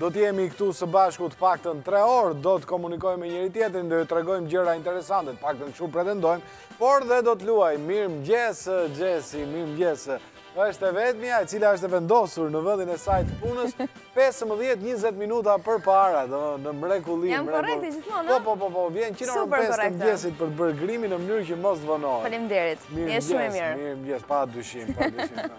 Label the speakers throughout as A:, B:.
A: Do
B: të jemi këtu së bashku të paktën 3 orë, do të komunikojmë me njëri tjetrin, do ju tregojmë gjëra interesante, të paktën kështu pretendojmë, por dhe do të luajmë mirëmëngjes Xhesi, mirëmëngjes. Është e vetmja e cila është e vendosur në vendin e saj të punës 15-20 minuta përpara, një mrekulli.
C: Jam korrekte gjithmonë.
B: Po po po po, vjen që në
C: orën
B: 5 të mëngjesit për të bërë grimin në mënyrë që mos të vonohet.
C: Faleminderit. Je shumë e mirë.
B: Mirëmëngjes, pa dyshim, pa dyshim.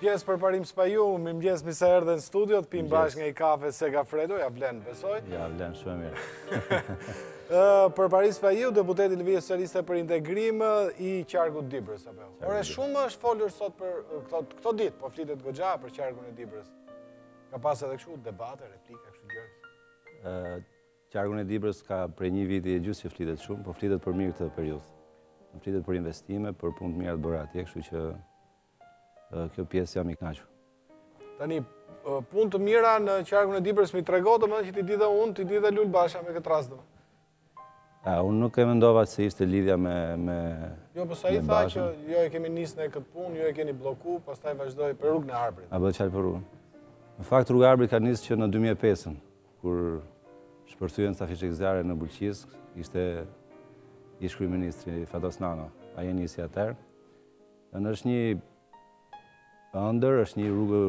B: Mëngjes Përparim Spahiu,
D: mirëmëngjes mirë
B: se erdhe në studio, të pim bashkë nga një kafe se ka fredo, ia vlen, besoj.
E: Ia vlen, shumë mirë.
B: Përparim Spahiu, deputet i Lëvizjes Socialiste për Integrim i qarkut të Dibrës, apo? Ore, shumë është folur sot për këto ditë, po flitet goxha për qarkun e Dibrës. Ka pas edhe kështu debate, replika, kështu
E: gjëra. Qarkun e Dibrës ka prej një viti e gjysë që flitet shumë, po flitet për mirë këtë periudhë. Flitet për investime, për punë të mira të bëra atje, kështu që Kjo pjesë jam i kënaqur.
B: Tani, punë të mira në qarkun e Dibrës mi trego, domethënë që t'i di dhe unë, t'i di dhe Lul Basha me këtë rast dhe.
E: A, unë nuk e mendova se ishte lidhja me, me
B: Jo, për sa kohë
E: ai
B: tha që jo e kemi nisë ne këtë punë, jo e keni blloku, pastaj vazhdoi për rrugën e Arbrit.
E: A, bëhet fjalë për rrugën. Në fakt, rruga e Arbrit ka nisë që në 2005-ën, kur shpërthyën ca fishekzjarrë në Bulqizë, ishte ish-kryeministri Fatos Nano, ai e nisi atëherë. Në është një ëndërr, është një rrugë,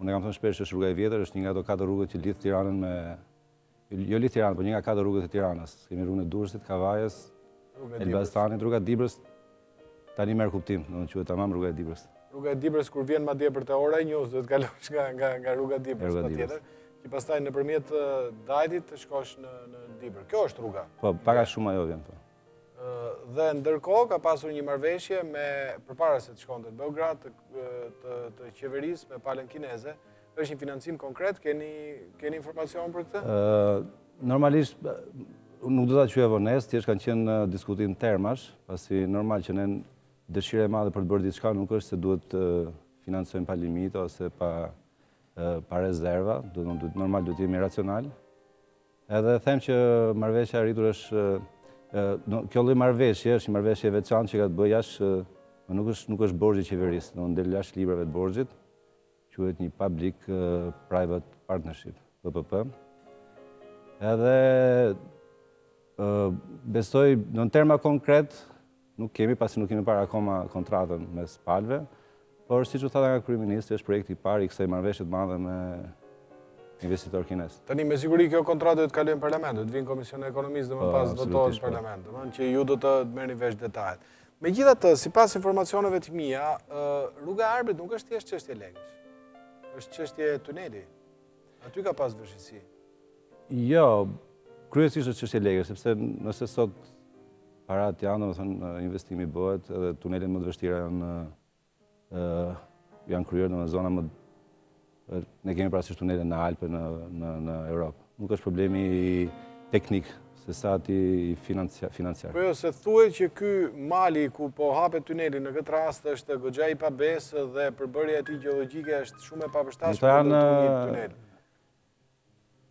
E: unë e kam thënë shpesh është rruga e vjetër, është një nga ato katër rrugët që lidh Tiranën me jo lidh Tiranën, por një nga katër rrugët e Tiranës. Kemi rrugën e Durrësit, Kavajës, Elbasanit, rruga e Dibrës. Tani merr kuptim, do të quhet tamam rruga e Dibrës.
B: Rruga e Dibrës kur vjen madje për te ora një, duhet të kalosh nga nga nga rruga e Dibrës patjetër, që pastaj nëpërmjet Dajtit të shkosh në në Dibër. Kjo është rruga.
E: Po, pak a shumë ajo vjen po.
B: Dhe ndërkohë ka pasur një marrëveshje me përpara se të shkonte në Beograd të, të, të qeverisë me palën kineze. Është një financim konkret, keni, keni informacion për këtë?
E: Uh, normalisht, nuk do ta quaja vonesë, thjesht kanë qenë në diskutim termash, pasi normal që nga dëshira e madhe për të bërë diçka nuk është se duhet të financojmë pa limita ose pa, pa rezerva, normal duhet të jemi racionalë, Edhe them që marrëveshja e arritur është kjo lloj marrëveshje është një marrëveshje e veçantë që ka të bëjë jashtë nuk është nuk është borxh i qeverisë, do të dalë jashtë librave të borxhit, quhet një public private partnership, PPP. Edhe besoj në terma konkret Nuk kemi, pasi nuk kemi parë akoma kontratën mes palëve, por siç u tha dhe nga kryeministri, është projekti i parë i kësaj marrëveshje të madhe me investitorë kinezë.
B: Tani, me siguri kjo kontratë do të kalojë në Parlament, do të vijë në Komisionin e Ekonomisë dhe më pas votohet në Parlament, domethënë që ju do të merrni vesh detajet. Megjithatë, sipas informacioneve të mia, rruga e Arbrit nuk është thjesht çështje lekësh. Është çështje tuneli. Aty ka pas vështirësi.
E: Jo, kryesisht është çështje lekësh, sepse nëse sot parat janë, domethënë investimi bëhet edhe tunelet më të vështira janë janë kryer edhe në zona më, ne kemi parasysh tunele në Alpe në në në Europë. Nuk është problemi teknik sesa ai financiar, financiar.
B: Po jo se thuhet që ky mali ku po hapet tuneli në këtë rast është goxha i pabesë dhe përbërja e tij gjeologjike është shumë e papërshtatshme për të një tunel.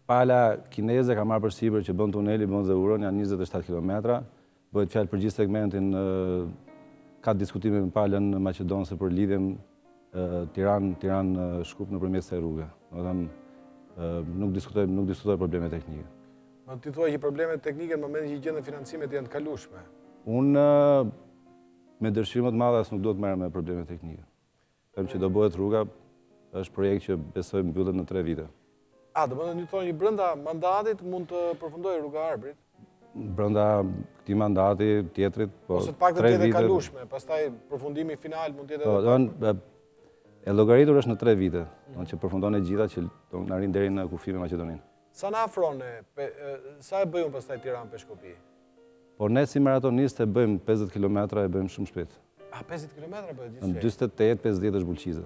E: Pala kineze ka marrë përsipër që bën tunelin, bën dhe urën, janë 27 kilometra. Bëhet fjalë për gjithë segmentin, ka diskutime me palën maqedonase për lidhjen Tiranë, Tiranë, Shkup nëpërmjet kësaj rruge. Domethënë, nuk diskutoj, nuk diskutoj probleme teknike.
B: Pra ti thua që problemet teknike në momentin që gjenden financimet janë të kalueshme?
E: Unë me dëshirën më të madhe as nuk dua të merrem me probleme teknike. Them që do bëhet rruga, është projekt që besoj mbyllet në tre vite.
B: A, domethënë brenda mandatit mund të përfundojë Rruga e Arbrit?
E: Brenda këtij mandati tjetrit, po...
B: Ose të paktën të jetë e kalueshme, pastaj përfundimi final mund të
E: jetë edhe... Po, e llogaritur është në tre vite, në që përfundon e gjitha që na arrin deri në kufi me Maqedoninë.
B: Sa na afron, sa e bëjmë pastaj Tiranë-Peshkopi?
E: Po, ne si maratonistë e bëjmë 50 km e bëjmë shumë shpejt.
B: A, 50 km e bëjmë gjithë shpejt?
E: Në 28-50 është Bulqiza.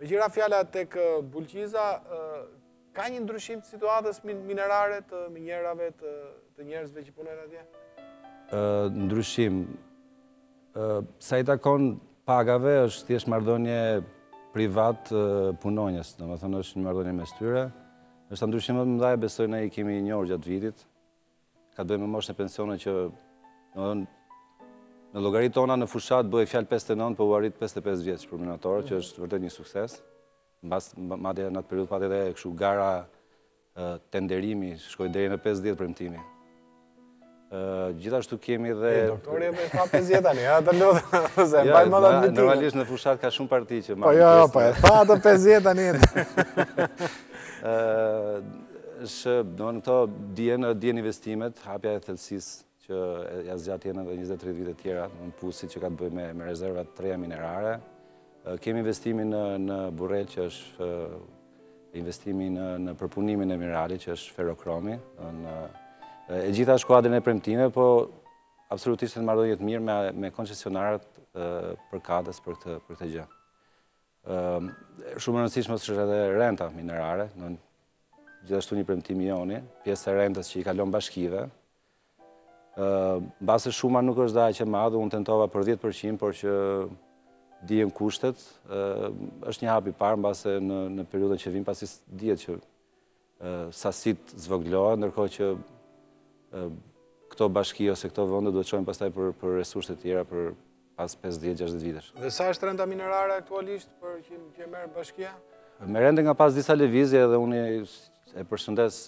B: Meqë ra fjala tek Bulqiza ka një ndryshim të situatës minerare të minierave të të njerëzve që punojnë atje?
E: Ë ndryshim ë sa i takon pagave është thjesht marrëdhënie privat punonjës, domethënë është një marrëdhënie mes tyre. Është ndryshimet më të mëdha besoj ne i kemi njohur gjatë vitit. Ka të bëjë me moshën e pensioneve që, domethënë, Në llogaritë tona në fushatë bëhej fjalë 59, po u arrit 55 vjeç për minatorët, që është vërtet një sukses. Madje në atë periudhë pati edhe kështu gara tenderimi, shkoi deri në 50 premtimi. Gjithashtu kemi dhe...
B: E, doktori e mbaj 50 tani, ja, të lutem, se e baj më dhe të
E: Normalisht në fushatë ka shumë parti që marrin...
B: Po jo, po e fa të 50 tani.
E: Shiko, në këto dihen, dihen investimet, hapja e thellësisë që ia zgjat jetën dhe 20-30 vite të tjera, e pusit që ka të bëjë me, me rezervat të reja minerare. Kemi investimin në, në Burrel që është investimi në, në përpunimin e mineralit që është ferrokromi. Në, e gjitha është në kuadrin e premtimeve, po absolutisht në marrëdhënie të mirë me, me koncesionarët përkatës për këtë, për këtë gjë. Shumë e rëndësishme është edhe renta minerare, gjithashtu një premtim i joni, pjesë e rentës që i kalon bashkive. Mbase shuma nuk është dhe aq e madhe, unë tentova për 10%, por që dihen kushtet, është një hap i parë, mbase në periudhën që vjen, pasi dihet që sasitë zvogëlohen, ndërkohë që këto bashki ose këto vënde duhet të shohin pastaj për resurse të tjera për pas 50-60 vitesh.
B: Dhe sa është renta minerare aktualisht për që e merr bashkia?
E: Më në fund pas disa lëvizjeve edhe unë e përshëndes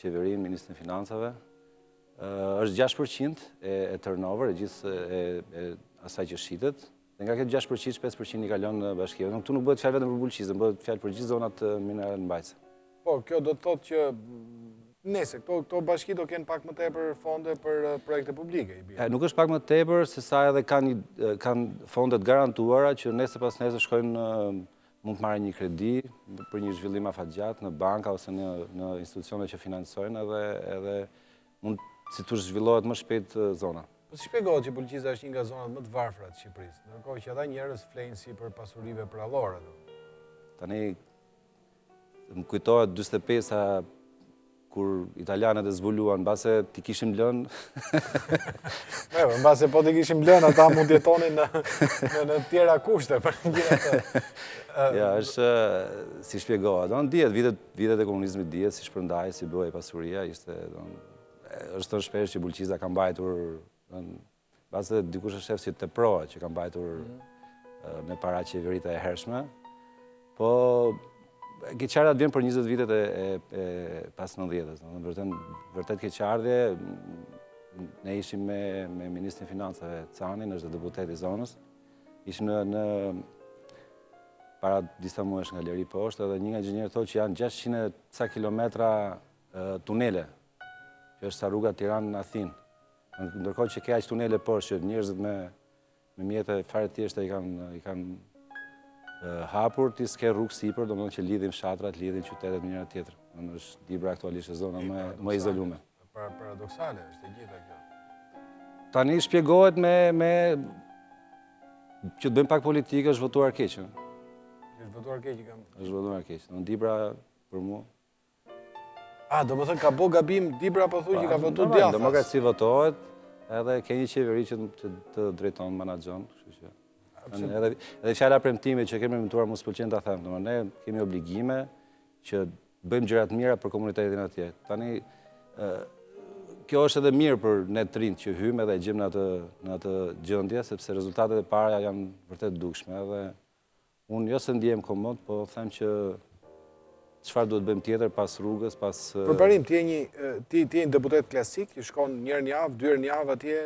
E: qeverinë, Ministrin e Financave, është 6% e turnover, e gjithë asaj që shitet, Dhe nga këtë gjashtë përqind, pesë përqind i kalon bashkive. Këtu nuk bëhet fjalë vetëm për bulqizën, bëhet fjalë për gjithë zonat mineralmbajtëse.
B: Po, kjo do të thotë që nëse, këto, këto bashki do kenë pak më tepër fonde për projekte publike, i bie.
E: Nuk është pak më tepër, se sa edhe kanë, kanë fonde të garantuara që nesër pasnesër shkojnë mund të marrin një kredi për një zhvillim afatgjatë në banka ose në, në institucione që financojnë edhe, edhe mundësi të zhvillohet më shpejt zona.
B: Po si shpjegohet që Bulqiza është një nga zonat më të varfra të Shqipërisë, ndërkohë që ata njerëz flejnë sipër pasurive përrallore, do.
E: Tani, më kujtohet 25-a, kur italianët e zbuluan, mbase t'i kishim lënë...
B: Po, mbase po t'i kishim lënë, ata mund të jetonin në të tjera kushte, për një gjithë të...
E: Ja, është, si shpjegohet, dihet, vitet Vitet e komunizmit dihet si shpërndahej, si bëhej pasuria, ishte, domethënë, është thënë shpesh që Bulqiza ka mbajtur, domethënë, mbase dikush e sheh si e teprova që ka mbajtur mhm. me para qeveritë e hershme. Po keqardhja të vjen për 20 vitet e, e, e pas 90-s, domethënë vërtet vërtet keqardhje ne ishim me me ministrin e financave Canin, është dhe deputet i zonës. Ishim ne para disa muesh në galeri poshtë edhe një nga inxhinierët thotë që janë 600 e ca kilometra tunele, që është sa rruga Tiranë Athinë. Ndërkohë që ke aq tunele poshtë që njerëzit me mjete fare të thjeshta i kanë i kanë hapur, ti s'ke rrugë sipër, domethënë që lidhin fshatrat, lidhin qytetet me njëra-tjetrën. Në është Dibra aktualisht e zona më e izolume.
B: Paradoksale është e gjitha kjo.
E: Tani shpjegohet me, meqë të bëjmë pak politikë është votuar keq.
B: Është votuar keq i kam.
E: Është votuar keq. Në Dibër për mua.
B: A, domethënë ka bo gabim Dibra po thuj që ka votu djathas.
E: Në demokraci votohet edhe ke një qeveri që të, të drejton, menaxhon, kështu që. Edhe, edhe fjala premtime që kemi premtuar më s'më pëlqen ta them, domethënë ne kemi obligime, që bëjmë gjëra të mira për komunitetin atje. Tani, kjo është edhe mirë për ne të rinjtë që hymë edhe e gjejmë në atë gjendje, sepse rezultatet e para janë vërtet të dukshme edhe unë jo se ndihem komod, po them që çfarë duhet të bëjmë tjetër pas rrugës, pas...
B: Përparim, ti je një, ti je një deputet klasik, i shkon një herë në javë, dy herë në javë atje,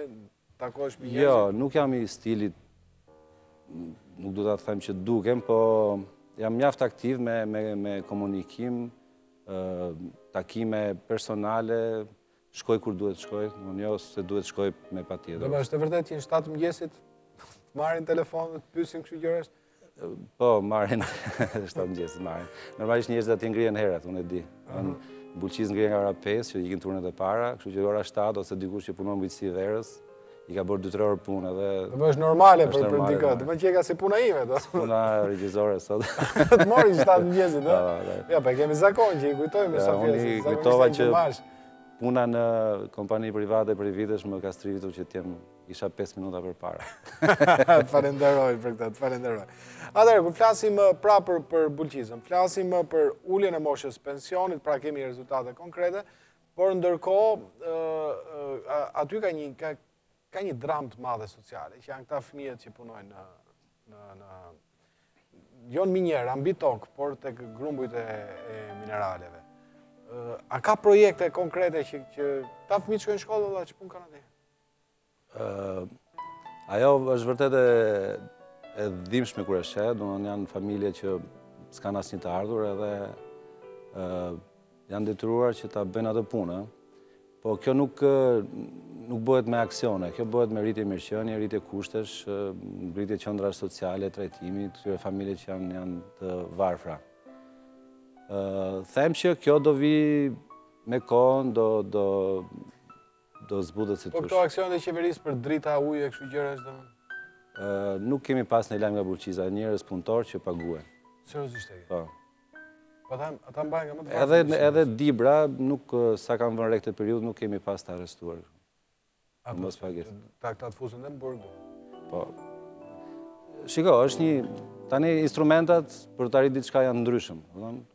E: Jo, nuk jam i stilit, nuk duhet ta them që dukem, po jam mjaft aktiv me komunikim, takime personale, shkoj kur duhet të shkoj, jo se duhet të shkoj me patjetër.
B: Dhe është e vërtetë që në shtatë të mëngjesit, të marrin në telefon e të pyesin kështu gjërash,
E: Po, marrin, shtatë të mëngjesit marrin. Normalisht njerëzit atje ngrihen herët, unë e di. Në Bulqizë ngrihen nga ora 5 që ikin turnet e para, kështu që ora 7 ose dikush që punon bujqësi verës, i ka bërë 2-3 orë punë edhe...
B: Dhe më është normale për për dikë, dhe më që e ka si puna ime, do?
E: Si puna regjizore, sot.
B: Të mori që shtatë
E: e
B: njëzet,
E: do?
B: Ja, për kemi zakon që i
E: kujtojme
B: sa fjesë.
E: Unë i kujtova që puna në kompani private prej vitesh më ka stërvitur që të jem Isha 5 minuta përpara.
B: Të falenderoj për këtë, të falenderoj. Atëherë, kur flasim pra për, për Bulqizën, flasim për uljen e moshës së pensionit, pra kemi rezultate konkrete, por ndërkohë, aty ka një, ka, ka një dramë të madhe sociale, që janë këta fëmijët që punojnë në, në, në jo në minierë, a mbi tokë, por tek grumbujt e, e mineraleve. A ka projekte konkrete që, që këta fëmijë të shkojnë në shkollë dhe ç'punë kanë
E: aty? Ajo është vërtet e e dhimbshme kur e sheh, domethënë janë familje që s'kanë asnjë të ardhur edhe janë detyruar që ta bëjnë atë punë. Po kjo nuk nuk bëhet me aksione, kjo bëhet me rritje mirëqenie, rritje kushtesh, rritje qendrash sociale, trajtimi të këtyre familje që janë janë të varfra. Ë them që kjo do vijë me kohën, do do Do zbutet si
B: fushë.
E: Po
B: këto aksionet e qeverisë për drita, ujë e kështu gjëra
E: ç'duan? Nuk kemi pas ndonjë lajm nga Bulqiza, njerëz punëtorë që paguajnë.
B: Seriozisht e ke?
E: Po.
B: Po ata ata mbajnë nga më të
E: varfrit.
B: Edhe
E: edhe Dibra nuk sa kam vënë re këtë periudhë nuk kemi pas të arrestuar.
B: A
E: mos paguhet?
B: Ta këta të fusin edhe në burg.
E: Po. Shiko, është një tani instrumentat për të arritur diçka janë të ndryshëm, domethënë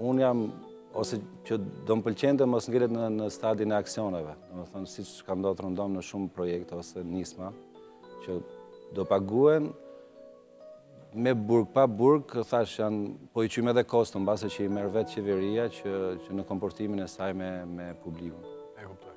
B: Unë jam,
E: ose që do më pëlqente mos ngelet në, në stadin e aksioneve. Domethënë, siç ka ndodhur rëndom në shumë projekte ose nisma, që do paguhen me burg, pa burg, thash janë, po i çmim edhe kosto, mbase që i merr vetë qeveria që, që në komportimin e saj me, me publikun.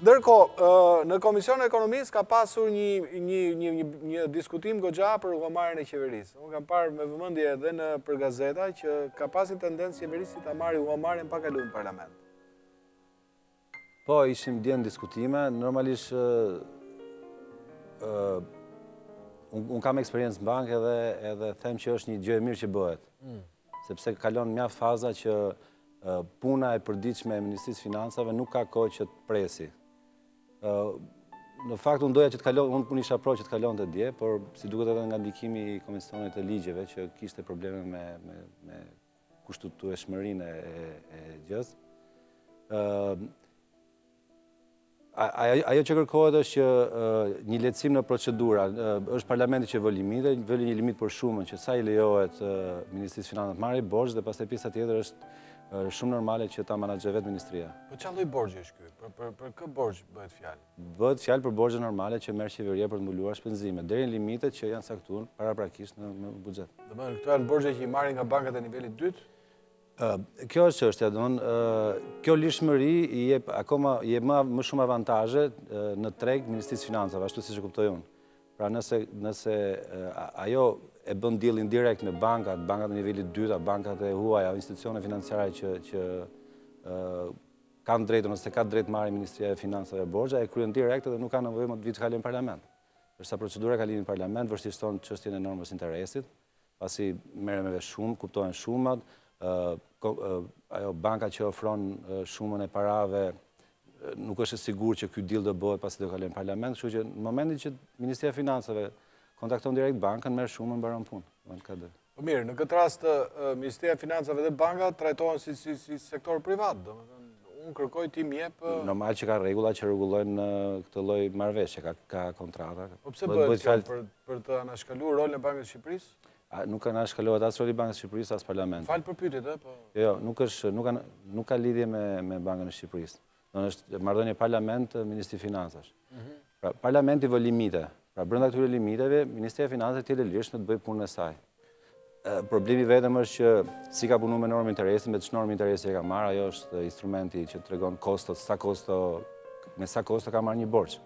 E: Ndërkohë, në Komisionin
B: e Ekonomisë ka pasur një, një, një, një, një diskutim goxha për huamarrjen e qeverisë. Unë kam parë me vëmendje edhe nëpër gazeta që ka pasur tendencë qeverisë që ta marri huamarrjen pa kalu në parlament.
E: Po, ishim dje në diskutime. Normalisht, unë un kam eksperiencë në bankë edhe, edhe them që është një gjë e mirë që bëhet. Mm. Sepse kalon mjaft faza që Puna e përditshme e Ministrisë së Financave nuk ka kohë që të presi. Në fakt, unë doja që të kalon, unë po isha pro që të kalonte dje, por si duket edhe nga ndikimi i Komisionit të Ligjeve, që kishte probleme me, me, me kushtetueshmërinë e, e, e gjësë, Ajo që kërkohet është që një lehtësim në procedura. Është parlamenti që vë limite, vë një limit për shumën që sa i lejohet Ministrisë së Financave të marrë borxh dhe pastaj pjesa tjetër është shumë normale që ta menaxhojë vetë ministria.
B: Po çfarë lloj borxhi është ky? Për ç'borxh bëhet fjalë?
E: Bëhet fjalë për borxhe normale që merr qeveria për të mbuluar shpenzimet, deri në limitet që janë caktuar paraprakisht në
B: buxhet. Domethënë këto janë borxhe që i marrin nga bankat e nivelit të dytë?
E: Kjo është çështja, domthon, kjo lirshmëri i jep akoma i jep më shumë avantazhe në treg Ministrisë së Financave, ashtu siç e kuptoj unë. Pra nëse nëse ajo e bën dealin direkt me bankat, bankat e nivelit të dytë, bankat e huaja, institucione financiare që që kanë të drejtë ose ka të drejtë të marrë Ministria e Financave borxha, e kryen direkt dhe nuk ka nevojë më të vijë të kalojë në parlament. Përsa procedura e kalimit në parlament vështirëson çështjen e normës së interesit. pasi merren vesh shumë, kuptohen shumat, ajo banka që ofron shumën e parave nuk është e sigurt që ky deal do bëhet pasi do kalojë në parlament, kështu që në momentin që Ministria e Financave kontakton direkt bankën, merr shumën, mbaron punë. Mund ka dhe.
B: Po mirë, në këtë rast Ministria e Financave dhe banka trajtohen si si si sektor privat, domethënë Unë kërkoj ti më jep...
E: Normal që ka rregulla që rregullojnë këtë lloj marrëveshje, ka kontrata.
B: Po s'bëhet kjo për të anashkalu rolin e Bankës së Shqipërisë?
E: Nuk anashkalohet as roli i Bankës së Shqipërisë, as parlamenti.
B: Më fal për pyetjen, e? Po.
E: Jo, jo, nuk është, nuk ka lidhje me Bankën e Shqipërisë. Është marrëdhënie parlament, Ministri Financash. Mhm. Pra, parlamenti vë limite. Pra, brenda këtyre limiteve, Ministri Financash të jetë e lirshme të bëjë punën e saj. Problemi vetëm është që si ka punu me normë interesi, me ç'normë interesi e ka marrë, ajo është instrumenti që tregon kostot, sa kosto, me sa kosto ka marrë një borxh.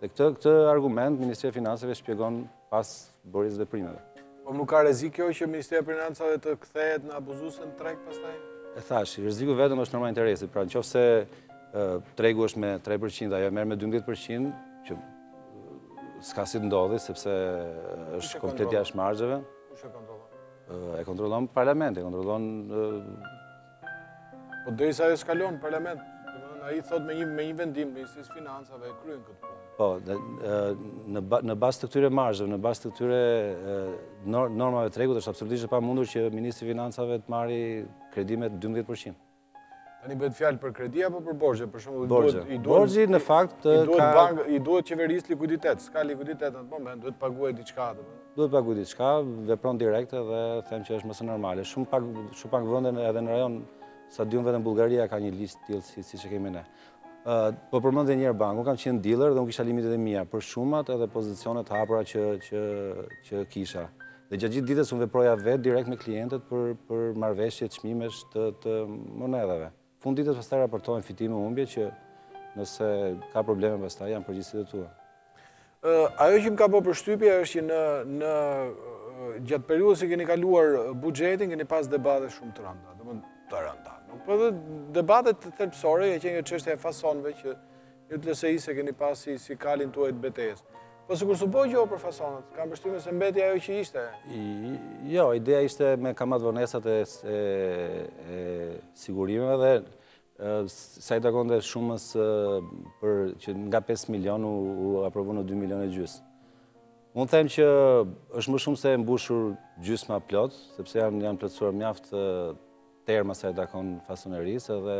E: Dhe këtë, këtë argument, Ministria e Financave shpjegon pas bërjes së veprimeve.
B: Po nuk ka rrezik kjo që Ministria e Financave të kthehet në abuzuese në treg pastaj?
E: E thashë, rreziku i vetëm është norma e interesit, pra në qoftë se tregu është me 3%, ajo e merr me 12%, që S'ka si të ndodhi, sepse është komplet jashtë marzheve.
B: Kush e kontrollon?
E: E kontrollon parlamenti, e kontrollon...
B: Po dhe nëse e kalon parlamenti, ai thotë me një vendim, ministri i financave e kryen këtë punë.
E: Po, në bazë të këtyre marzheve, në bazë të këtyre normave të tregut, është absolutisht e pamundur që Ministri i Financave të marri kredi me
B: 12%. Tani bëhet fjalë për kredi apo për borxhe?
E: Për shembull, borxhe. I duhet borxhi në fakt të i duhet
B: ka... bank, i duhet qeverisë likuiditet. S'ka likuiditet në atë moment, duhet të paguajë diçka atë.
E: Duhet të paguajë diçka, vepron direkt dhe them që është më se normale. Shumë pak shumë pak vende edhe në rajon sa di unë vetëm Bullgaria ka një ligj të tillë si siç e kemi ne. Po përmende njëherë bankë, unë kam qenë dealer dhe unë kisha limitet e mia për shumat edhe pozicionet e hapura që që që kisha. Dhe gjatë gjithë ditës unë veproja vetë direkt me klientët për për marrëveshje çmimesh të të monedhave. Fund ditës pastaj raportohen fitime humbje që nëse ka probleme pastaj janë përgjegjësitë e tua.
B: Ajo që më ka bërë përshtypje është që në në gjatë periudhës që keni kaluar buxhetin, keni pas debate shumë të rënda, domethënë të rënda. Nuk po dhe debate thelbësore, ka qenë një çështje e fasonëve që ju të LSI-së e keni pas si, si kalin tuaj të betejës. Po sikur s'u bë gjë për fasonat, kam përshtypjen se mbeti ajo që ishte.
E: Jo, ideja ishte me kamatëvonesat e, e, e sigurimeve dhe Sa i takonte shumës për që nga 5 milion u aprovu në 2 milion e gjysë. Unë them që është më shumë se e mbushur gjysma plot, sepse janë janë plotësuar mjaft terma sa i takon fasonerisë dhe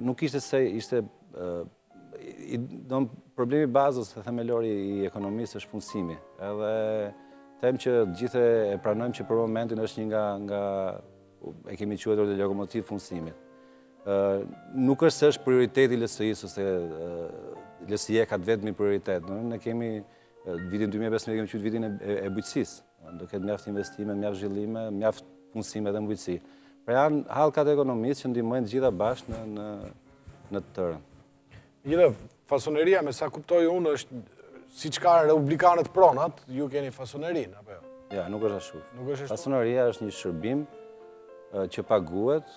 E: nuk ishte se ishte Problemi bazë dhe themelor i ekonomisë është punësimi. Edhe them që të gjithë e pranojmë që për momentin është një nga, nga e kemi quajtur dhe lokomotivë e punësimit. Nuk është se është prioritet i LSI-së, ose LSI-ja e ka të vetmin prioritet. Ne kemi, vitin 2015 e kemi quajtur vitin e bujqësisë. Do ketë mjaft investime, mjaft zhvillime, mjaft punësime dhe në bujqësi. Pra janë hallkat e ekonomisë që ndihmojnë gjitha bashkë në në të tërën.
B: Gjithë fasoneria me sa kuptoj unë është siç ka republikanët pronat, ju keni fasonerinë, apo jo?
E: Ja, nuk është ashtu.
B: Nuk
E: është ashtu. Fasoneria është një shërbim që paguhet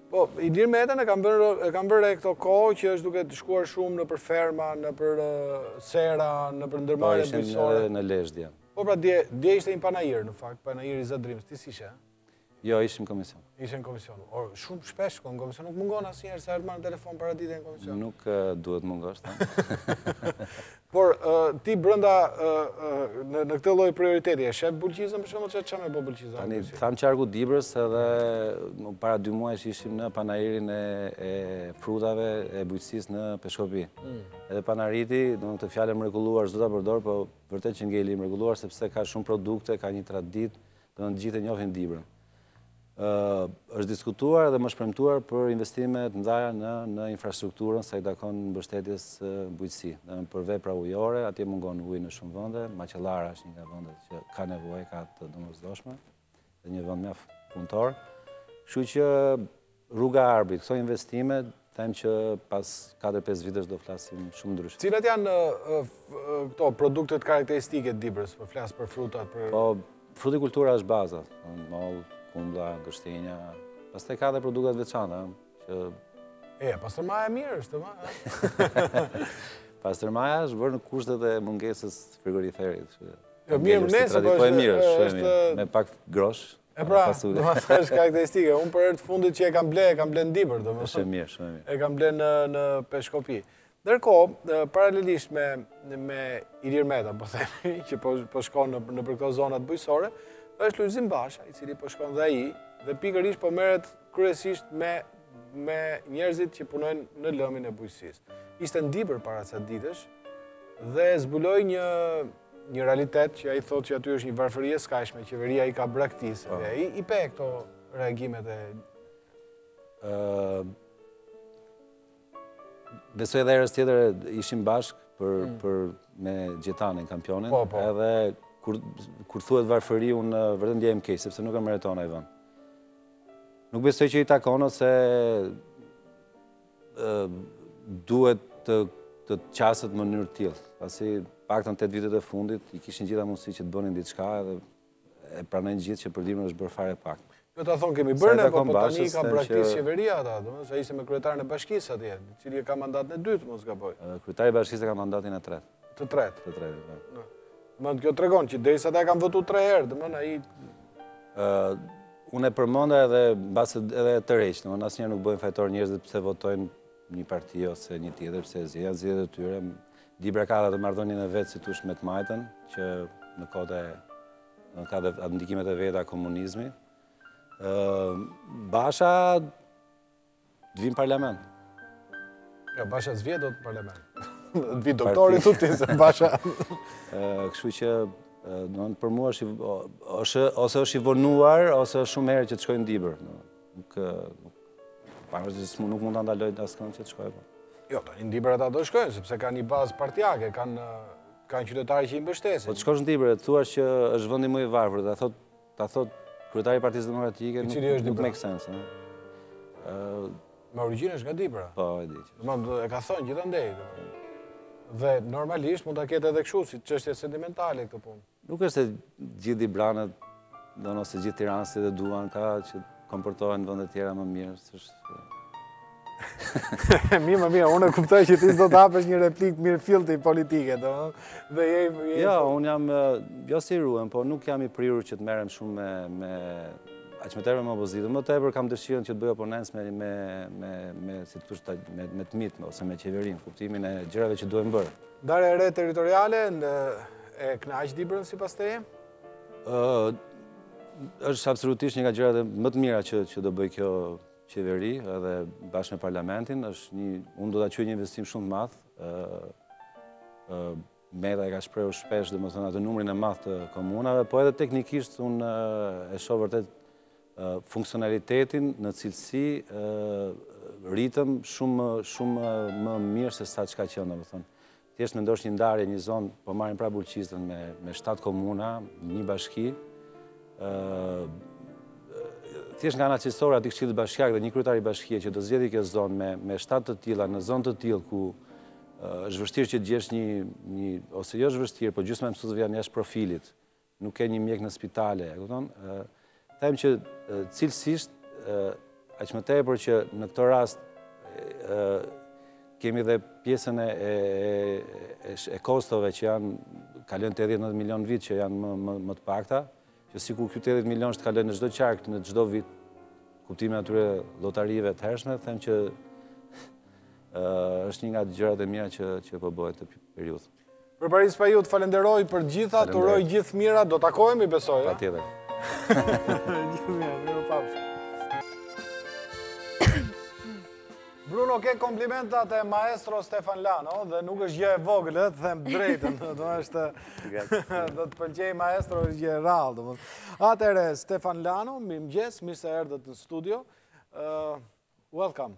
B: Po, Ilir Metën e kam vënë re e kam vënë re këto kohë që është duke shkuar shumë nëpër ferma, nëpër sera,
E: nëpër
B: ndërmarrje
E: po,
B: bujqësore.
E: në Lezhë dje.
B: Po pra dje, dje ishte një panair në fakt, panairi i Zadrimës, ti s'ishe?
E: Jo, ishim komision.
B: Ishte në komision. O, shumë shpesh në komision, nuk mungon asnjëherë se e marr në telefon para ditën në komision.
E: Nuk duhet mungosh ta.
B: Por ti brenda në këtë lloj prioriteti, e shef Bulqizën për shembull, çka me bë Bulqiza?
E: Tani, thamë qarku i Dibrës edhe para dy muajsh ishim në panairin e frutave e bujqësisë në Peshkopi. Edhe panairi ti, domethënë këtë fjalë mrekulluar, s'do ta përdor, po vërtet që ngel i mrekulluar, sepse ka shumë produkte, ka një traditë, domethënë gjithë e njofin Dibrën. Është diskutuar dhe më është premtuar për investime të mëdha në në infrastrukturën sa i takon mbështetjes së bujqësisë. Dhe për vepra ujore, atje mungon ujë në shumë vende, Maqellara është një nga vendet që ka nevojë, ka të domosdoshme, edhe një vend mjaft punëtor. Kështu që Rruga e Arbrit, këto investime, them që pas katër pesë vitesh do flasim shumë ndryshe.
B: Cilat janë këto produktet karakteristike të Dibrës, po flas për frutat, për
E: Po, frutikultura është baza, mollë, kumbla, gështenja, pastaj ka edhe produkte të veçanta, që
B: E, pastërmaja e mirë është, ma.
E: Pastërmaja është bërë në kushtet e mungesës së frigoriferit.
B: Jo, mirë,
E: nesë,
B: po është,
E: është, me pak groshë,
B: E pra, domethënë është karakteristike. Unë për herë të fundit që e kam ble, e kam ble në Dibër, domethënë
E: shumë. Shumë mirë, shumë mirë.
B: E kam ble në Peshkopi. Ndërkohë, paralelisht me Ilir Meta, po themi, që po, po shkon nëpër këto zonat bujqësore, është Lulzim Basha, i cili po shkon dhe ai, dhe pikërisht po merret kryesisht me me njerëzit që punojnë në lëmin e bujqësisë. Ishte në Dibër para ca ditësh dhe zbuloi një një realitet që ai thotë që aty është një varfëri e skajshme, qeveria i ka braktisë,
E: po.
B: dhe i, i pe këto reagimet e
E: Besoj edhe herës tjetër ishim bashkë për, mm. për me gjetanin kampionin,
B: po, po.
E: edhe kur, kur thuhet varfëri unë vërtet ndjehem keq, sepse nuk e meriton ai vend. Nuk besoj që i takon ose duhet të të qaset në mënyrë të tillë, pasi paktën tetë vitet e fundit, i kishin gjitha mundësi që të bënin diçka edhe e pranojnë gjithë që për Dibrën është bërë fare pak.
B: Jo të thonë kemi bërë, po po tani ka
E: braktisë
B: qeveria ata, domethënë se ishte me kryetarin e bashkisë atje, i cili e ka mandatin e dytë, mos gaboj.
E: Kryetari e bashkisë e ka mandatin e tretë.
B: Të tretë.
E: Të tretë, të tretë. Po.
B: Domethënë kjo tregon që derisa ata e kanë votu tre herë, domethënë ai...
E: Unë e përmenda edhe basë edhe të rejshë, domethënë asnjëherë nuk bëjnë fajtorë njerëzit pse votojnë një parti ose një tjetër, pse zgje, janë zgjedhjet e tyre. Dibra ka atë marrëdhënien e vet si të thuash me të majtën, që më kot e ka dhe atë ndikimet e veta komunizmi. Basha Të vijë në parlament.
B: Ja, jo, Basha s'vjen dot në parlament. Të vinë doktorit të të të
E: basha. Kështu që, në për mua, ose është i vonuar, ose është shumë herët që të shkojë në Dibër. Nuk, parë që s'mu nuk mund të ndalojnë askënd që të shkojnë. Po.
B: Jo, te në Dibër ata do shkojnë, sepse ka një bazë partijake, kanë kanë qytetarë që i mbështesin.
E: Po të shkosh në Dibër, të thuash që është vendi më i varfër, dhe thotë, Ta thotë kryetari i Partisë Demokratike nuk
B: cili është
E: nuk make sense, ëh. Ëh,
B: me origjinë është nga Dibra.
E: Po, e di.
B: Domethënë e ka thënë gjithandej. Dhe normalisht mund ta ketë edhe kështu si çështje sentimentale këtë punë.
E: Nuk është se gjithë Dibranët, do nëse gjithë Tiranësit e duan, ka Komportohen vendet e tjera më mirë, së shë...
B: Mirë, më mirë, unë e kuptoj që ti s'do të hapësh një replikë mirëfilli politike, do dhe je... Ja,
E: jo, unë jam, jo s'i ruhem, po nuk jam i prirur që të merrem shumë me... Aq më tepër me opozitën, më tepër kam dëshirën që të bëj oponencë me, me, me, me, si të thuash, me, me të mitë, ose me qeverinë, kuptimin e gjërave që duhen bërë.
B: Ndarja e re territoriale, e kënaq Dibrën sipas teje?
E: është absolutisht një nga gjërat më të mira që që do bëj kjo qeveri edhe bashkë me parlamentin, është një unë do ta quaja një investim shumë të madh. ë ë Meta e ka shprehur shpesh domethënë atë numrin e madh të komunave, po edhe teknikisht unë e shoh vërtet funksionalitetin në cilësi rritet shumë shumë më mirë se sa çka qenë domethënë. Thjesht të mendosh një ndarje, një zonë, po marrim pra Bulqizën me, me shtatë komuna, një bashki, thjesht nga ana cilësore e atij këshillit bashkiak dhe një kryetari bashkie që do zgjedhë kjo zonë me, me shtatë të tilla, në zonë të tillë ku është vështirë që të gjesh një, një, ose jo është vështirë, po gjysma e mësuesve janë jashtë profilit, Nuk ke një mjek në spitale, e kupton? Them që cilësisht, aq më tepër që në këtë rast kemi dhe pjesën e kostove që janë, kalojnë 80-90 milion në vit që janë më të pakta, që sikur kjo 80 milion të kalojnë në çdo qark, në çdo vit, kuptimin e atyre lotarive të hershme, them që është një nga gjërat e mira që po bëhen
B: këtë periudhë. Përparim Spahiu të falënderoj për të gjitha, të uroj gjithë të mirat, do takohemi besoj.
E: Patjetër.
B: Gjithë të mirat, mirupafshim. Bruno, ke komplimentat e maestro Stefan Lano, dhe nuk është gjë e vogël, dhe të them të drejtën, dhe të është, dhe të pëlqejë maestro është gjë e rralë, dhe mund. Atëherë, Stefan Lano, mirëmëngjes, mirë se erdhët në studio. Welcome.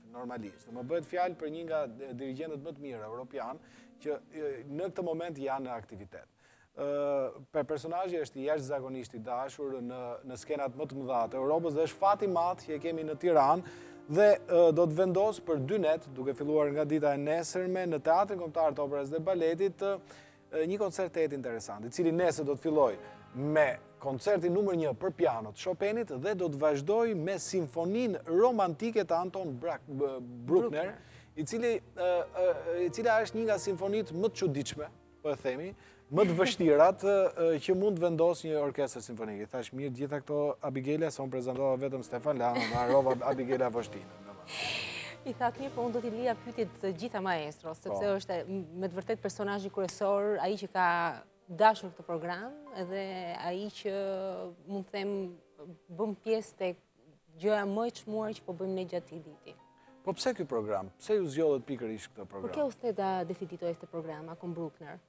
B: normalisht. Bëhet fjalë për një nga dirigjentët më të mirë europian që në këtë moment janë në aktivitet. Personazhi është jashtëzakonisht i dashur në skenat më të mëdha të Europës dhe është fat i madh që e kemi në Tiranë dhe do të vendosë për dy net, duke filluar nga dita e nesërme në Teatrin Kombëtar të Operës dhe Baletit, Një koncert tejet interesant, i cili nesër do të fillojë me koncertin numër një për piano të Chopinit dhe do të vazhdojë me simfoninë romantike të Anton Bruckner, e cila është një nga simfonitë më të çuditshme, po e themi, më të vështirat që mund të vendosë një orkestër simfonike. I thashë mirë gjithë këto Abigeila, se unë prezentova vetëm Stefan Lanon, harrova Abigeila Voshtinën.
F: I thatë mirë, po unë do t'i lija pyetjet të gjitha maestro, po. sepse është me të vërtetë personazhi kryesor, ai që ka dashur këtë program, edhe ai që mund të them bën pjesë te gjëja më e çmuar që po bëjmë ne gjatë këtij viti.
B: Po pse ky program? Pse ju zgjodhët pikërisht këtë program?
F: Por qué usted ha decidido este programa con Bruckner?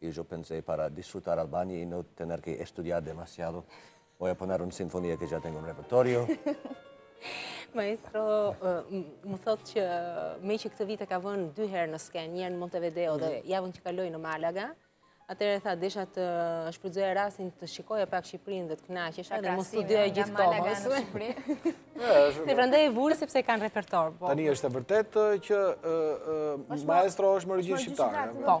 C: Yo pensé para disfrutar Albania y no tener que estudiar demasiado. Voy a poner una sinfonía que ya tengo en repertorio.
F: Maestro thotë që meqë këtë vit e ka vënë dy herë në skenë, një herë në Montevideo dhe javën që kaloi në Malaga, atëherë tha desha të shfrytëzoja rastin të shikoja pak Shqipërinë dhe të kënaqesha dhe mos studioja gjithë kohës. Dhe prandaj e vuri sepse e ka në repertor.
B: Po. Tani është e vërtetë që maestro është
F: me origjinë shqiptare. Po.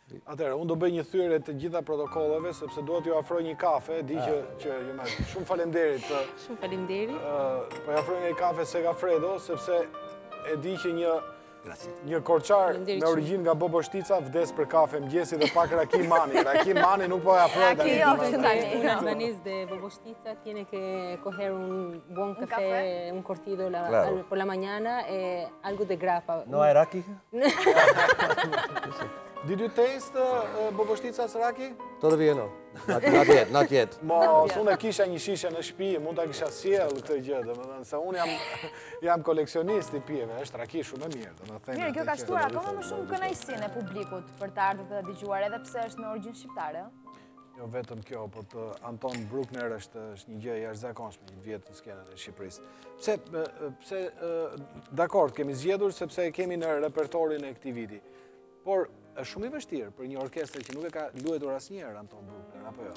B: Atëherë, unë do bëj një thyerje të gjitha protokolleve, sepse duhet t'ju ofroj një kafe, e di që, ah. që ju më, shumë faleminderit.
F: Shumë faleminderit.
B: Uh, po ju ofroj një kafe Segafredo, sepse e di që një, një korçar me origjinë nga Boboshtica vdes për kafe mëngjesi dhe pak raki mani. Raki mani nuk po e ofroj tani.
F: Raki Mani, Raki Mani, Raki Mani, de Boboshtica tiene que coger un buen café, un cortito la, por la mañana, y algo de grapa.
C: No hay raki?
B: Did you taste uh, Boboshtica's raki?
C: Todavía no. Not yet, not yet.
B: Mo, se unë e kisha një shishe në shpi, mund ta kisha sjellë këtë gjë, domethënë se unë jam, jam koleksionist i pijeve, është raki shumë e mirë, domethënë.
G: Mirë, kjo ka shtuar akoma më shumë kënaqësinë e publikut për të ardhë dhe ta dëgjuar edhe pse është me origjinë shqiptare.
B: Jo vetëm kjo, por të Anton Bruckner është një gjë e jashtëzakonshme të vijë në skenën e Shqipërisë. Pse, pse, dakord, kemi zgjedhur sepse e kemi në repertorin e këtij viti. Por, është shumë i vështirë për një orkestër që nuk e ka luajtur asnjëherë, Anton Bruckner, apo jo?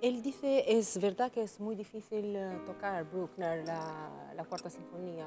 F: Él dice, es verdad que es muy difícil tocar Bruckner la, la cuarta sinfonía,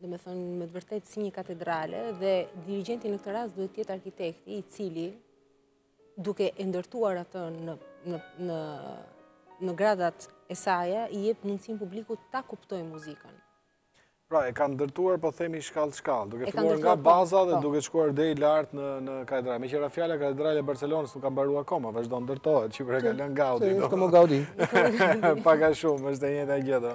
F: domethënë me të vërtetë si një katedrale dhe dirigjenti në këtë rast duhet të jetë arkitekti i cili duke e ndërtuar atë në, në, në, në gradat e saja i jep mundësin publikut ta kuptojë muzikën.
B: Pra, e kanë ndërtuar, po themi, shkallë shkallë, duke filluar nga,
F: po,
B: baza dhe
F: po.
B: duke shkuar deri lart në, në katedrale. Meqë ra fjala, katedralja e Barcelonës nuk ka mbaruar akoma, vazhdon ndërtohet, që kur e ka lënë Gaudi.
C: Që
B: është
C: këmë Gaudi. Pak
B: a shumë, është e njëjta gjë.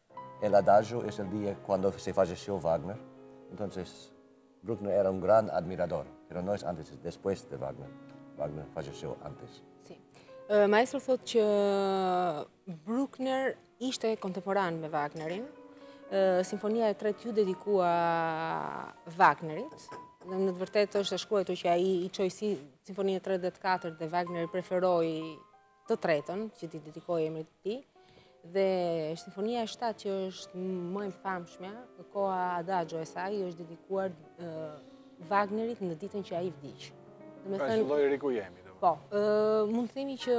F: El
C: adagio es el día cuando se falleció Wagner, entonces Bruckner era un gran admirador, pero no es antes, es después de Wagner. Wagner falleció antes.
F: Sí. Uh, maestro thotë që Bruckner ishte kontemporan me Wagnerin. Uh, Simfonia e tretë iu dedikua Wagnerit. Dhe në të vërtetë është e shkruajtur që ai i çoi si Simfoninë e tretë dhe të katërt dhe Wagner preferoi të tretën, që t'i dedikojë emrit të tij, dhe simfonia e shtatë që është më e famshme, koha Adagio e saj, i është dedikuar Wagnerit në ditën që ai vdiq.
B: Pra që lojë riku jemi.
F: Po, mund të themi që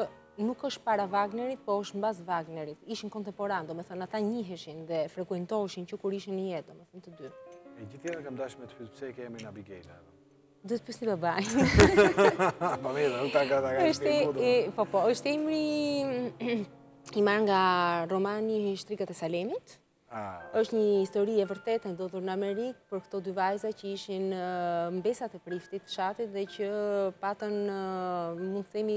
F: nuk është para Wagnerit, po është mbas Wagnerit. Ishin kontemporanë, domethënë, ata njiheshin dhe frekuentoheshin që kur ishin në jetë, domethënë të dy.
B: Një gjë tjetër kam dashë me të pyt pse e ke emrin Abigail,
F: Duhet të pysni babain.
B: Po mirë, nuk ta ka ta ka
F: të bëjë Po po, është emër i marrë nga romani Shtrigat e Salemit.
B: Ah.
F: është një histori e vërtetë e ndodhur në Amerikë për këto dy vajza që ishin mbesat e priftit të fshatit dhe që patën mund të themi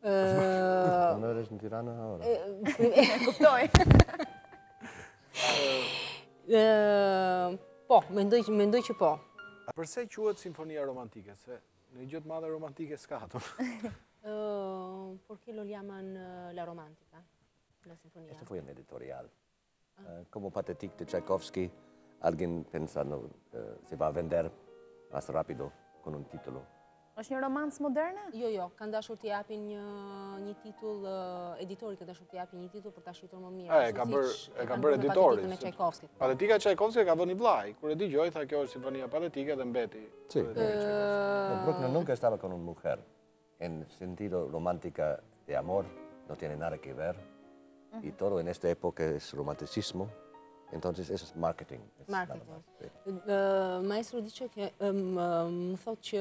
G: Në rështë në
C: Tirana, ora.
G: E
F: kuptoj. Po, mendoj që po.
B: A përse quhet simfonia romantike? Se ndonjë gjë të madhe romantike s'ka ato.
F: Por qué la llaman la romántica?
C: Este fue un editorial. Como Patética de Chaikovski, alguien pensaba sí va a vender más rápido con un título.
G: Është një romancë moderne?
F: Jo, jo, kanë dashur të japin një një titull editorët kanë dashur të japin një titull për ta shitur më mirë.
B: E ka bërë e ka bërë editori.
F: Patetika e
B: Çajkovskit e ka vënë vllai. Kur e dëgjoi tha kjo është simfonia patetike dhe mbeti.
C: Ëh, nunca estaba con mujer. En sentido romántica de amor no tiene nada que ver y todo en esta época es romanticismo, entonces eso es marketing. Es nada más. Marketing.
F: Ë, Maestro dice que, ë, më, më thotë që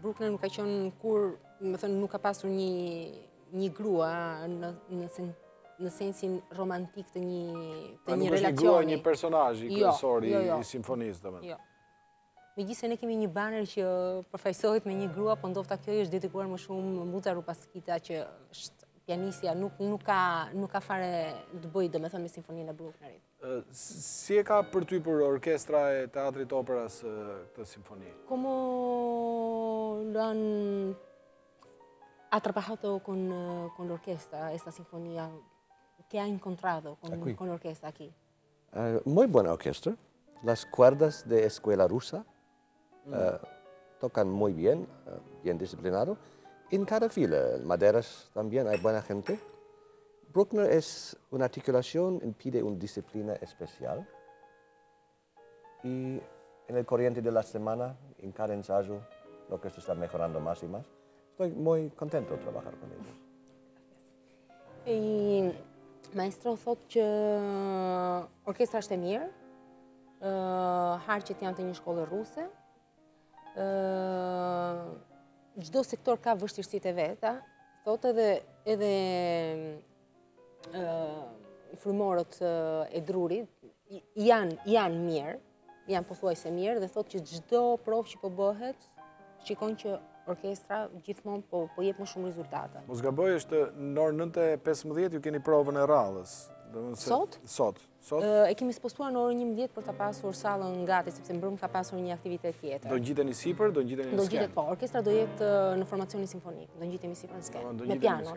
F: Bruckner nuk ka qenë kurrë, me thënë, nuk ka pasur një një grua në në sen, në sensin romantik të një të
B: Pra
F: një
B: nuk është një grua,
F: relacioni.
B: një personazh i
F: Jo,
B: kryesor i,
F: jo, jo.
B: i simfonisë, domethënë.
F: Jo. Megjithëse ne kemi një baner që përfaqësohet me një grua, po ndofta kjo i është dedikuar më shumë Muza Rubackytė që është pianistja, nuk, nuk, ka, nuk ka fare të bëjë, domethënë me simfoninë e Brucknerit.
B: Si e ka përtypur orkestra e teatrit të operas këtë simfoni?
F: Cómo ha trabajado con, con la orquesta, esta sinfonía, qué ha encontrado con, con la orquesta aquí.
C: Eh, muy buena orquesta. Las cuerdas de escuela rusa mm. eh, tocan muy bien, bien disciplinado. En cada fila, maderas también hay buena gente. Bruckner es una articulación en pie de una disciplina especial y en el corriente de la semana, en cada ensayo, lo que se está mejorando más y más. Estoy muy contento de trabajar con ellos.
F: E maestro thotë që orkestra është e mirë, harqet janë të një shkolle ruse, çdo sektor ka vështirësitë e veta, thotë edhe edhe frymorët e drurit janë mirë, janë pothuajse mirë dhe thotë që çdo provë që po bëhet, shikon që orkestra gjithmonë po, po jep më shumë rezultate.
B: Mos gaboj në orën 9:15 ju keni provën e radhës.
F: Sot?
B: Sot. Sot.
F: E kemi spostuar në orën 11 për ta pasur sallën gati sepse mbrëm ka pasur një aktivitet tjetër.
B: Do ngjiteni sipër, do
F: ngjiteni
B: në skenë.
F: Do ngjitet po, orkestra do jetë në formacionin simfonik, do ngjitemi sipër në skenë me piano.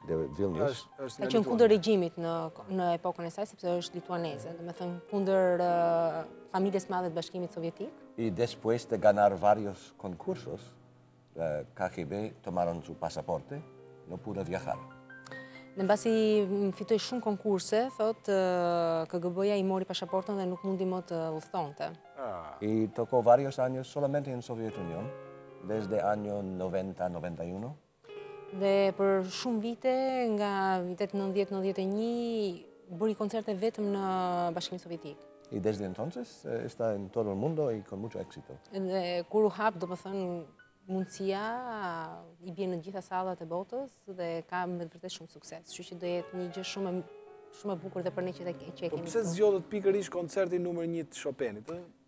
F: Ka qenë kundër regjimit në epokën e saj, sepse është lituaneze, domethënë kundër familjes së madhe të bashkimit sovjetik.
C: Y después de ganar varios concursos, KGB tomaron su pasaporte, no pudo viajar.
F: Mbasi fitoj shumë konkurse, thotë, KGB-ja i mori pasaportën dhe nuk mundi më të udhëtonte.
C: Y tocó varios años solamente en Soviet Union, desde año 90-91,
F: Dhe për shumë vite, nga vitet 90-91, bëri koncerte vetëm në bashkimin sovjetik.
C: Y desde entonces, está en todo el mundo y con mucho éxito.
F: Dhe kur u hap, domethënë, mundësia, i bie në të gjitha sallat e botës, dhe ka me të vërtetë shumë sukses. Kështu që do jetë një gjë shumë shumë e bukur dhe për ne që e kemi.
B: Po
F: pse
B: zgjodhët pikërisht koncertin numër 1 të Chopinit?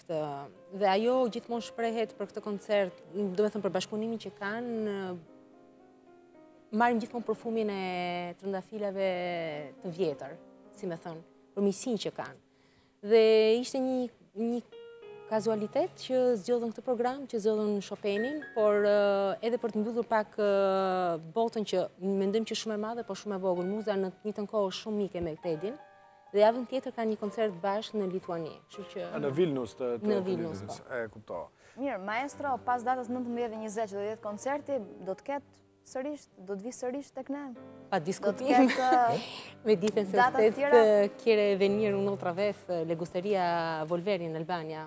F: Këtë, dhe ajo gjithmonë shprehet për këtë koncert, domethënë për bashkëpunimin që kanë, marrim gjithmonë parfumin e trëndafilave të vjetër, si me thënë, për miqësinë që kanë. Dhe ishte një, një kazualitet që zgjodhën këtë program, që zgjodhën Chopinin, por edhe për të mbyllur pak botën që mendojmë që është shumë e madhe, por shumë e vogël, Muza në të njëjtën kohë shumë mike me Tedin, Dhe javën tjetër kanë një koncert bashkë në Lituani, kështu që...
B: Në Vilnius të të Lituanisë,
F: po.
B: E kuptoj.
G: Mirë, maestro, pas datës 19 dhe 20 që do jetë koncerti, do të ketë sërisht, do të vijë sërisht tek ne?
F: Pa diskutim.
G: Do të ketë...
F: Me dicen
G: si
F: usted quiere venir una otra vez, le gustaría volver en Albania,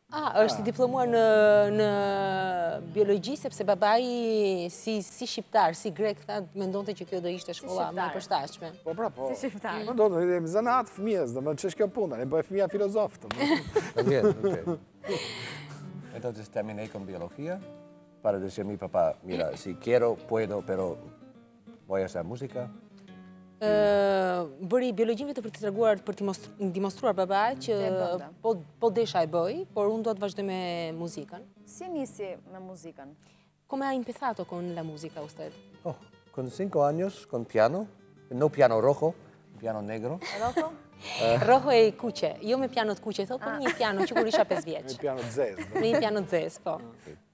B: A, është i
F: diplomuar në biologi, sepse babai si shqiptar, si grek, mendonte që kjo do ishte shkolla më e përshtashme.
B: Po, pra, po.
G: Si shqiptar.
B: Mendonte të jetë zanat fëmijës, dhe më që s'kjo puna, e bëhet fëmija filozof. E
C: vjetë, e vjetë. Entonces terminé con biología, para decir a mi papá, mira, si quiero, puedo, pero... Voy a hacer música
F: bëri biologjinë vetë për të treguar për të demonstruar babait që po, po desha e bëj, por unë do të vazhdoj me muzikën.
G: Si nisi me muzikën?
F: Cómo ha empezado con la música usted?
C: Oh, con cinco años, con piano, no piano rojo, piano negro.
G: Rojo?
F: Eh. Rojo e kuqe, jo me piano të kuqe, thotë, por ah. një piano që kur isha 5 vjeç.
B: Me piano të zezë.
F: Me piano të zezë, po.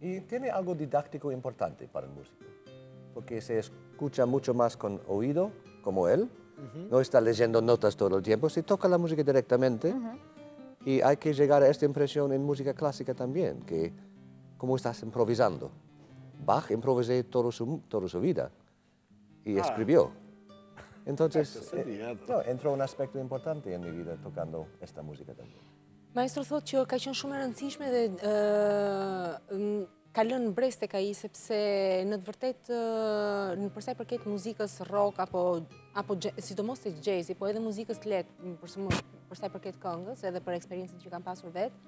C: Y tiene algo didáctico importante para el músico, porque se escucha mucho más con oído, como él, no está leyendo notas todo el tiempo, se toca la música directamente y hay que llegar a esta impresión en música clásica también, que como estás improvisando. Bach improvisó toda su, su vida Y escribió. Entonces, eh, no, entró un aspecto importante en mi vida tocando esta música también.
F: Maestro thotë që ka qenë shumë e rëndësishme dhe eh, ka lënë mbresë tek ai sepse në të vërtetë eh, në përsa i përket muzikës rock apo apo gje- sidomos te jazzi, po edhe muzikës së lehtë, për shumë përsa i përket këngës edhe për eksperiencën që kam pasur vetë,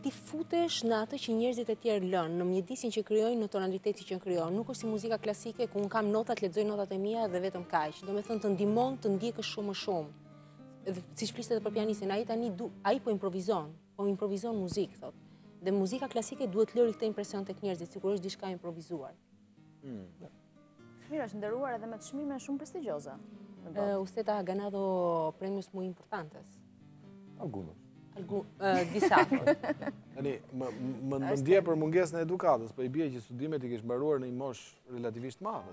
F: ti futesh në atë që njerëzit e tjerë lënë, në mjedisin që krijojnë, në tonalitetin që krijojnë. Nuk është si muzika klasike ku unë kam notat, lexoj notat e mia dhe vetëm kaq. Domethënë të ndihmon të ndjekësh shumë më shumë. Siç fliste edhe për pianistin, ai tani du, ai po improvizon, po improvizon muzikë thotë. Dhe muzika klasike duhet të lërë këtë impresion tek njerëzit, sikur është diçka e improvizuar.
G: Mirë është nderuar edhe me çmime shumë prestigjioze.
F: Usted ha ganado premios muy importantes.
C: Algunos.
F: Disa.
B: Ani, më ndje për mungesën e edukatës, por po i bie që studimet t'i ketë mbaruar në një moshë relativisht madhe.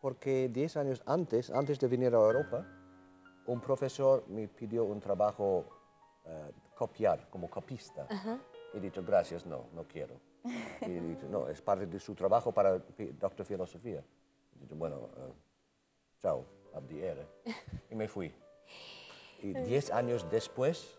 C: porque 10 años antes, antes de venir a Europa, un profesor me pidió un trabajo copiar, como copista. He dicho, gracias, no, no quiero. Y he dicho, no, es parte de su trabajo para doctor filosofía. He bueno, eh, chao, abdiere. Y me fui. Y diez años después,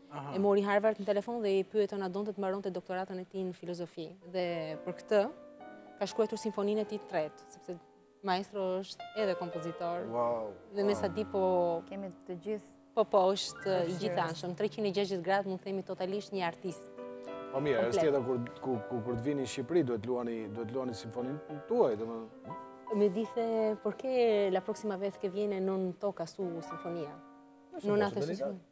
F: e mori Harvard në telefon dhe e pyetën a donte të mbaronte doktoratën e tij në filozofi. Dhe për këtë ka shkruar simfoninë e tij të tretë, sepse maestro është edhe kompozitor.
B: Wow.
F: Dhe me sa di po
G: kemi të gjithë
F: Po po, është i gjithanshëm. 360 gradë mund të themi totalisht një artist.
B: Po mirë, herës tjetër kur kur kur të vini në Shqipëri duhet të luani duhet të luani simfoninë tuaj, domethënë.
F: Me dice, por qué la próxima vez que viene no toca su sinfonía. Non
C: atë simfonia.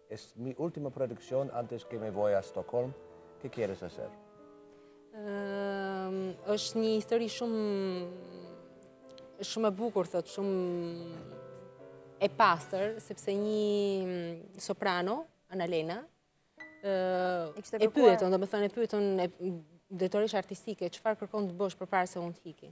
C: Es mi última producción antes que me voy a Stockholm, qué quieres hacer?
F: Ëm, është një histori shumë shumë e bukur, thotë, shumë e pastër, sepse një mm, soprano,
G: Analena,
F: e pyetën, domethënë e pyetën drejtoresha artistike, çfarë kërkon të bësh përpara se unë të
C: iki?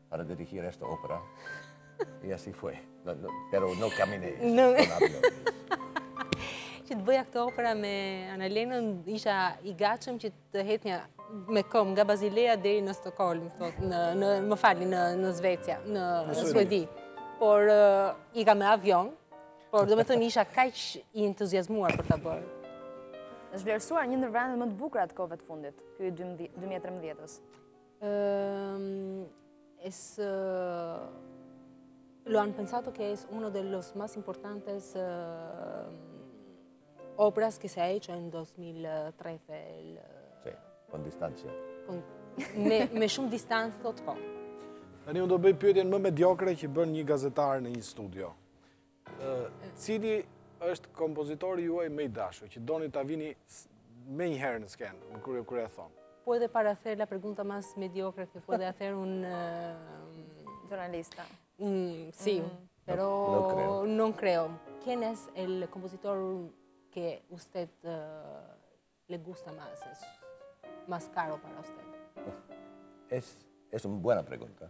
C: Para dirigir esta ópera. Y así fue. No, no, pero no caminé.
F: No. që të bëja këtë operë me Analenën, isha i gatshëm që të ecja me këmbë nga Bazilea deri në Stokholm, në, më fali, në, në Zvecia, në, në Suedi. Por ika me avion, por domethënë isha kaq i entuziasmuar për ta bërë.
G: Është vlerësuar një ndër brandet më të bukura të kohëve të fundit, ky i 2013-ës.
F: Ehm, es eh, lo han pensado que es uno de los más importantes eh, obras que se ha hecho en 2013. El, eh,
C: sí, con distancia.
F: Con, me, me shumë distancë thot po.
B: Tani unë do bëj pyetjen më mediokre që bën një gazetar në një studio. Cili është kompozitori juaj më i dashur, që doni ta vini menjëherë në skenë, në kërë e kërë e thonë?
F: Po edhe para atëherë, la pregunta más mediocre, këtë po edhe atëherë unë...
G: Giornalista.
F: Sí, mm. pero
C: no creo.
F: Quién es el compositor que a usted le gusta más, es más caro para usted?
C: Es, es una buena pregunta.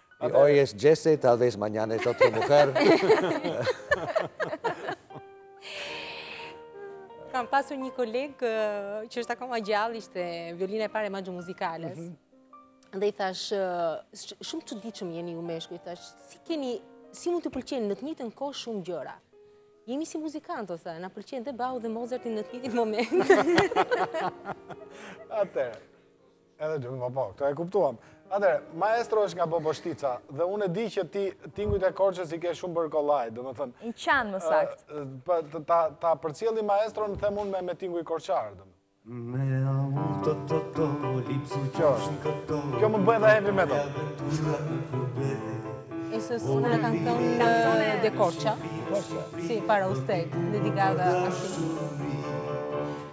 C: Y hoy es Jessy, tal vez mañana es otra mujer.
F: Kam pasur një koleg që është akoma gjallë, ishte violina e parë e Maggio Musicales. Mhm. Dhe i thashë, shumë të çuditshëm jeni ju meshkujt, i thashë, si jeni, si mund t'ju pëlqejnë në të njëjtën kohë shumë gjëra. Jemi si muzikantët, tha, na pëlqenë dhe Bahu dhe Mozarti në të njëjtin moment.
B: Atëherë. Edhe dy, po po, këtë e kuptuam. Atëherë, maestro është nga Boboshtica dhe unë e di që ti tingujt e Korçës i ke shumë për kollaj, domethënë.
G: I qan më
B: saktë. Po ta ta përcjellim maestron them unë me me tinguj korçar, domethënë.
H: Me auto to to, lipsu
B: kjo është. Kjo më bëhet heavy metal.
F: Y es una canción de Korça, sí, para usted, dedicada
C: ashtu.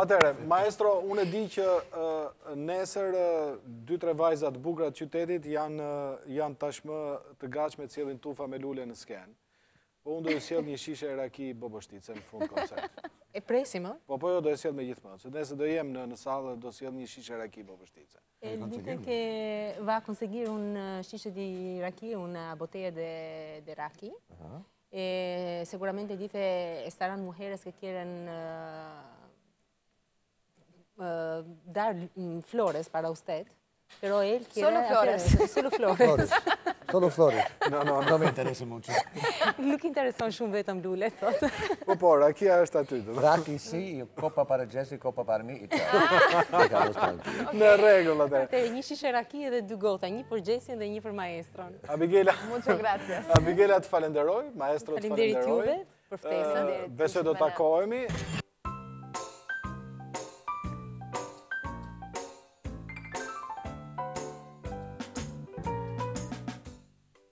B: Atëherë, maestro, unë e di që nesër dy tre vajza të bukura të qytetit janë janë tashmë të gatshme të sjellin tufa me lule në skenë. Po unë do të sjell një shishe raki Boboshtice në fund koncert.
F: E presim, ë?
B: Po po jo, do e sjell me gjithë mend, se nesër do jem në në sallë dhe do sjell një shishe raki Boboshtice.
F: Él dice que va a conseguir un shishe de raki, una botella de de raki. Y seguramente dice estarán mujeres que quieren dar flores para usted, pero él quiere...
G: Solo flores.
F: Solo flores.
C: Solo flores.
B: No, no,
C: no me interesa mucho.
F: Nuk intereson shumë vetëm lulet, thotë.
B: Po, po, rakia është aty.
C: Raki sí, copa para Jessy, copa para mí, y ya.
B: Në rregull,
F: atëherë. Një shishe raki edhe dy gota, një për Xhesin dhe një për maestron.
G: Abigela,
B: Abigela të falenderoj, maestro të falenderoj.
F: Faleminderit juve për ftesën.
B: Besoj do të takohemi.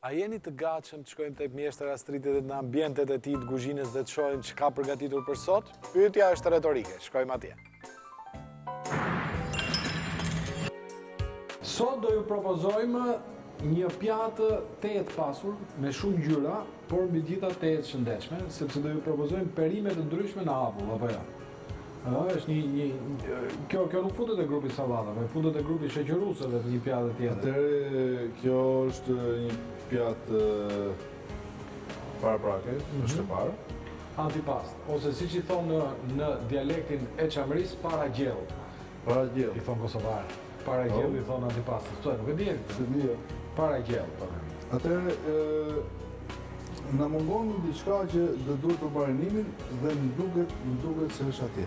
B: A jeni të gatshëm të shkojmë tek mjeshtër Astriti dhe në ambientet e tij të guzhinës dhe të shohim ç'ka përgatitur për sot? Pyetja është retorike, shkojmë atje. Sot do ju propozojmë një pjatë tejet pasur, me shumë ngjyra, por mbi gjitha tejet shëndetshme, sepse do ju propozojmë perime të ndryshme në avull, apo jo? Ja? është një, një, kjo, kjo nuk futet te grupi i sallatave, futet te grupi i shoqëruesve të një pjate tjetër.
I: Atëherë, kjo është një pjatë Paraprake, mm pjatë e parë.
B: Antipast, ose siç i thonë në, në dialektin e Çamërisë,
I: paragjellë. Paragjellë.
B: I thonë
I: kosovarët.
B: Paragjellë i thonë antipast. Këtë nuk e dija.
I: S'e
B: dija. Paragjellë,
I: pra. Atëherë, na mungon një diçka që do duhet te marinimi dhe më duket, më duket se është atje.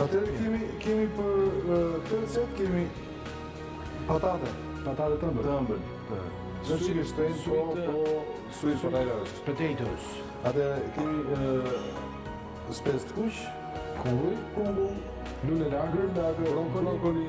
B: Atëherë
I: kemi kemi për këtë recetë kemi patate,
B: patate të ëmbël.
I: Të ëmbël. Po. Çfarë shikë shtoj po po sweet potatoes.
B: Potatoes.
I: Atëherë kemi spec të kuq,
B: kungull,
I: kungull,
B: lulelakër, lulelakër,
I: brokoli,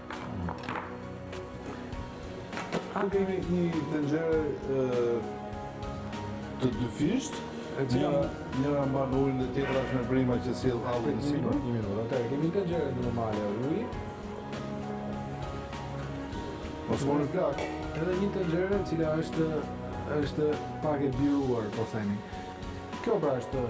I: Këtu kemi një tenxhere të
B: dyfishtë,
I: njëra mban ujin dhe tjetra është me vrima që si e
B: të
I: halë
B: në sipër. Një minutë, ok, kemi një tenxhere normale ujë.
I: Mos mori flakë.
B: Edhe një tenxhere e cila është është pak e biruar, po themi. Kjo pra është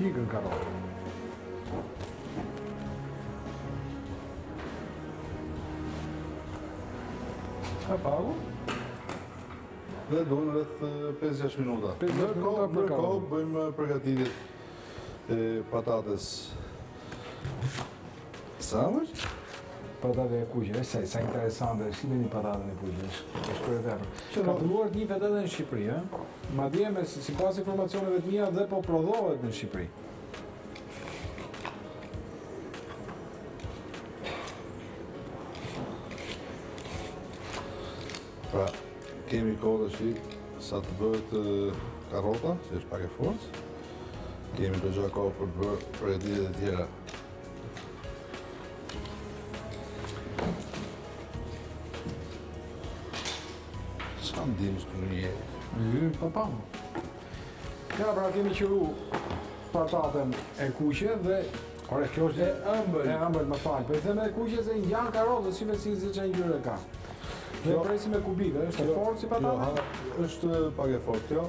I: Ikën
B: karota.
I: Kapaku? Dhe duhen rreth 5-6 minuta.
B: 5-6 minuta po.
I: Ndërkohë bëjmë përgatitjet e patates. Sa është?
B: Patate e kuqe, është sa, sa interesante, është me një patate të kuqe, është, është perlë e vërtetë. Ka filluar të njihet edhe në Shqipëri, ha? Madje me, sipas informacioneve të mia, edhe po prodhohet në Shqipëri.
I: Pra, kemi kohë tashi, sa të bëhet karota, që është pak e fortë. Kemi goxha kohë për të bërë perimet e tjera. Sa më dimë se të një jetë?
B: Në një një patam. Ja, pra kemi qëru pataten e kuqe dhe... Ore, kjo është e ëmbël. E ëmbël, më fal. Por po i themi e kuqe se i ngjan karotës, që me sy se ç'ngjyrë ka.
I: Kjo
B: pritet me kubikë, është e fortë si patate?
I: Jo, është pak e fortë, kjo.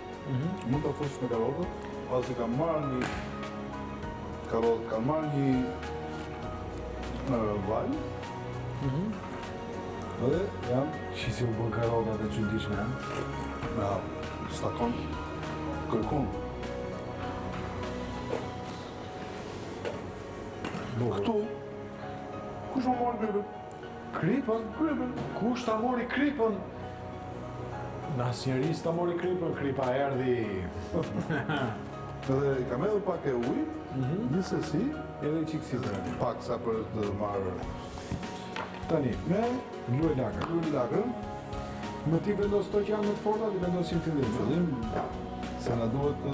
I: Mund ta fusësh me karotët, pasi kam marrë një karotë, kam marrë një valë. Dhe ja,
B: shi si u bënë karotat të çuditshme, ha.
I: Na s'takon kërkon. Këtu kush ma mori kripën?
B: Kripën? Kripën? Kush ta mori kripën? Jo, asnjeri s'ta mori kripën, kripa erdhi.
I: Edhe i kam hedhur pak ujë, mhm. disi.
B: Edhe një çikë si të
I: rëndi. Paksa për të marrë.
B: Tani,
I: me lulelakër. Lulelakër.
B: Me t'i vendos këto që janë më të forta, t'i vendosim
I: që në fillim.
B: Fillim, se në
I: duhet të...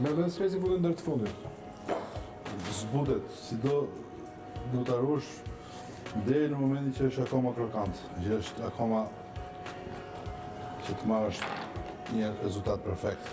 B: Ndërsa specin e futim ndër të fundit.
I: Zbutet, si do ta ruash deri në momentin që është akoma krokant, që është akoma që të marrë është një rezultat perfekt.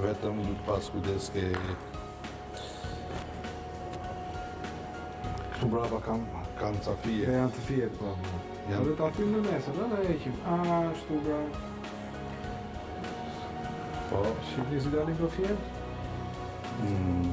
I: Vetëm pak kujdes se... Këtu prapa kam, kam ca fije.
B: E janë ca fije këto.
I: Janë.
B: Dhe ta fusim në mes, dhe ia heqim. A, ashtu pra.
I: Po.
B: Shihni si dalin këto fije?
I: Mm.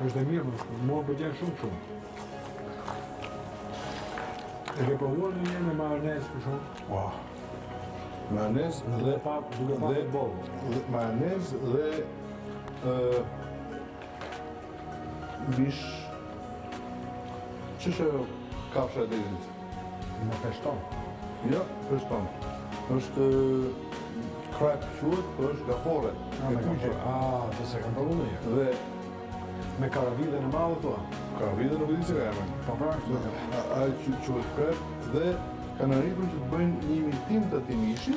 B: Është e mirë, mua më pëlqen shumë shumë. E ke provuar ndonjëherë me majonez për shembull?
I: Po. Majonez dhe...
B: Dhe pa, duke pa
I: dhe bolë. Majonez dhe... Uh, mish... Çfarë kafshe deti Me
B: peshk ton.
I: Jo, peshk ton. Është krab quhet, po është gafore. Ah,
B: me
I: kuqe.
B: Ah, s'e kam dallu ndonjë.
I: Dhe
B: me karavidhen e madhe
I: thua. Karavidhen nuk e di si e ka emrin.
B: Po pra,
I: ai që quhet krab dhe kanë arritur që të bëjnë një imitim të atij mishi,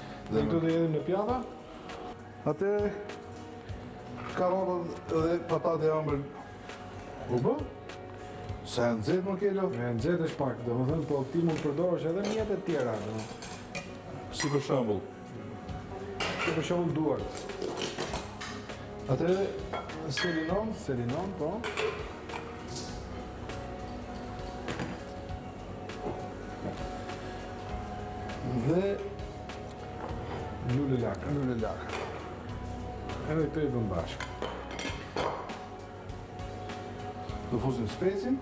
I: Dhe do t'i hedhim në
B: pjata.
I: Atëherë, karotat dhe patate e ëmbël. U bë? Se
B: e
I: nxehtë më qëlloi?
B: E nxehtë është pak, domethënë, po ti mund përdorësh edhe mjete të tjera.
I: Si për shambull?
B: Si për shembull duart.
I: Atëherë, selinon?
B: Selinon, po.
I: Dhe lulelakra. Lulelakra.
B: Edhe këtë i bëmë bashkë.
I: Do fusim specin,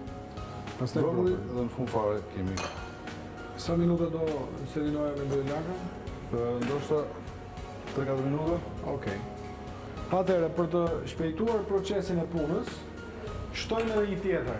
B: pastaj
I: brokoli dhe në fund fare kemi.
B: Sa minuta do selinoja me
I: lulelakra? Ndoshta 3-4 minuta.
B: Okej. Atëherë, për të shpejtuar procesin e punës, shtojmë edhe një tjetër.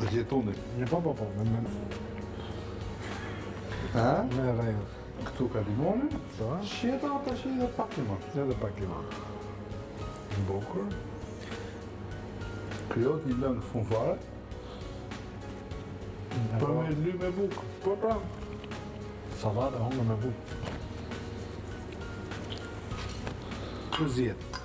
B: Të
I: gjithë tundi. Një
B: po, po, po, me me...
I: Ha?
B: Me rejnë.
I: Këtu ka limoni,
B: sa?
I: Po. Shiko, ja edhe pak limon.
B: Edhe pak limon. Bukur.
I: Krijohet një lëng në fund fare. Për
B: po.
I: me ly me bukë.
B: Po pra. Sallatën hëngre me bukë. Këzjetë.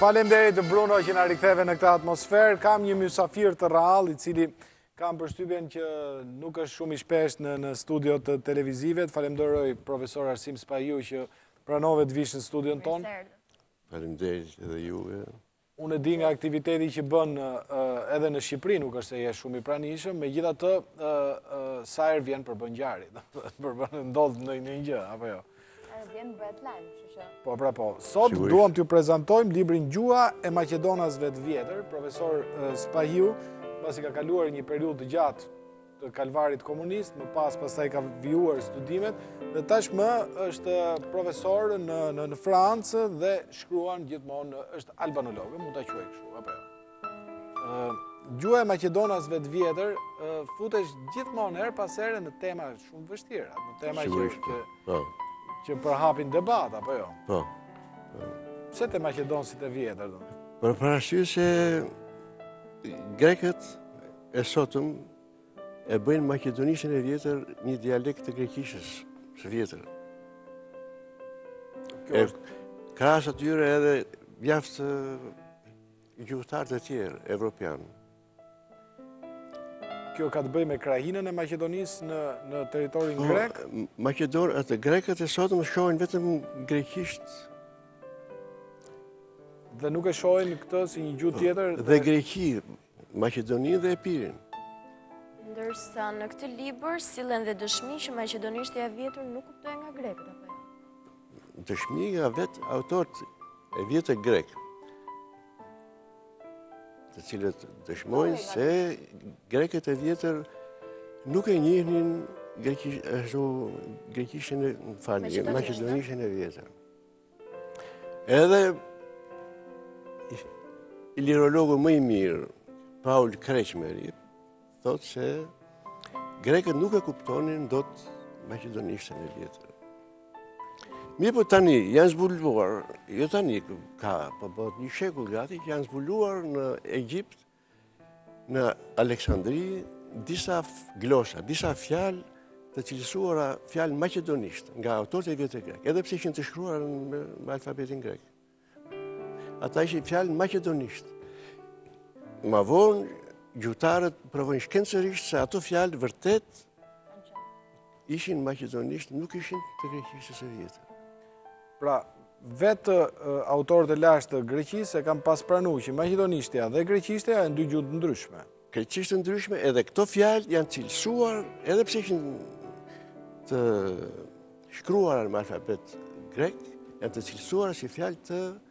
B: Faleminderit Bruno që na riktheve në këtë atmosferë. Kam një mysafir të rrallë i cili kam përshtypjen që nuk është shumë i shpeshtë në studiot televizive. Falënderoj profesor Arsim Spahiu që pranove të vish në studion tonë.
J: Faleminderit edhe juve.
B: Unë e di nga aktiviteti që bën edhe në Shqipëri, nuk është se je shumë i pranishëm, megjithatë sa herë vjen përbën ngjarje, përbën, ndodh ndonjë gjë, apo jo?
G: Herë vjen bëhet lajm, kështu që...
B: Po, pra po, sot duam t'ju prezantojmë librin Gjuha e Maqedonasve të Vjetër, profesor Spahiu, pasi ka kaluar një periudhë të gjatë të kalvarit komunist, më pas pastaj ka vijuar studimet, dhe tashmë është profesor në, në, në Francë dhe shkruan gjithmonë, është albanolog, mund ta quaj kështu, apo jo. Gjuha e Maqedonasve të vjetër, futesh gjithmonë herë pas here në tema shumë të vështira, në tema që, që,
J: po.
B: që përhapin debat, apo jo.
J: Po. po.
B: Pse te Maqedonasit e vjetër, do?
J: Për arsye se, grekët, E sotëm e bëjnë maqedonishten e vjetër një dialekt të greqishtes së vjetër. E krahas atyre edhe mjaftë gjuhëtarë të tjerë, evropianë.
B: Kjo ka të bëjë me krahinën e Maqedonisë në, në territorin
J: po,
B: grek?
J: Maqedon, atë grekët e sotëm shohin vetëm greqisht.
B: Dhe nuk e shohin këtë si një gjuhë po, tjetër?
J: Dhe, dhe greqi, Maqedoninë dhe Epirin.
D: Ndërsa në këtë libër sillen dhe dëshmi që Maqedonishtja e vjetër nuk kuptohej nga grekët, apo jo?
J: Dëshmi nga vetë autorët e vjetër grekë, të cilët dëshmojnë se grekët e vjetër nuk e njihnin greqishten, më
D: fal,
J: maqedonishten e vjetër. Edhe ilirologu më i mirë, Paul Kreçmeri, thotë se grekët nuk e kuptonin dot maqedonishten e vjetër. Mirëpo tani, janë zbuluar, jo tani, ka po bëhet një shekull gati, janë zbuluar në Egjipt Në Aleksandri, disa glosa, disa fjalë të cilësuara fjalë maqedonisht nga autorët e vjetër grekë, edhe pse ishin të shkruara me, me alfabetin grek. Ata ishin fjalë maqedonisht. Ma vonë, gjuhëtarët provojnë shkencërisht se ato fjalë vërtet Ishin maqedonisht, nuk ishin të greqishtes së vjetër.
B: Pra, vetë autorët e lashtë të Greqisë e kanë pas pranu që maqedonishtja dhe greqishtja janë dy gjuhë të ndryshme.
J: Krejtësisht të ndryshme edhe këto fjalë janë cilësuar edhe pse ishin të shkruara me alfabet grek, janë të cilësuara si fjalë të ndryshme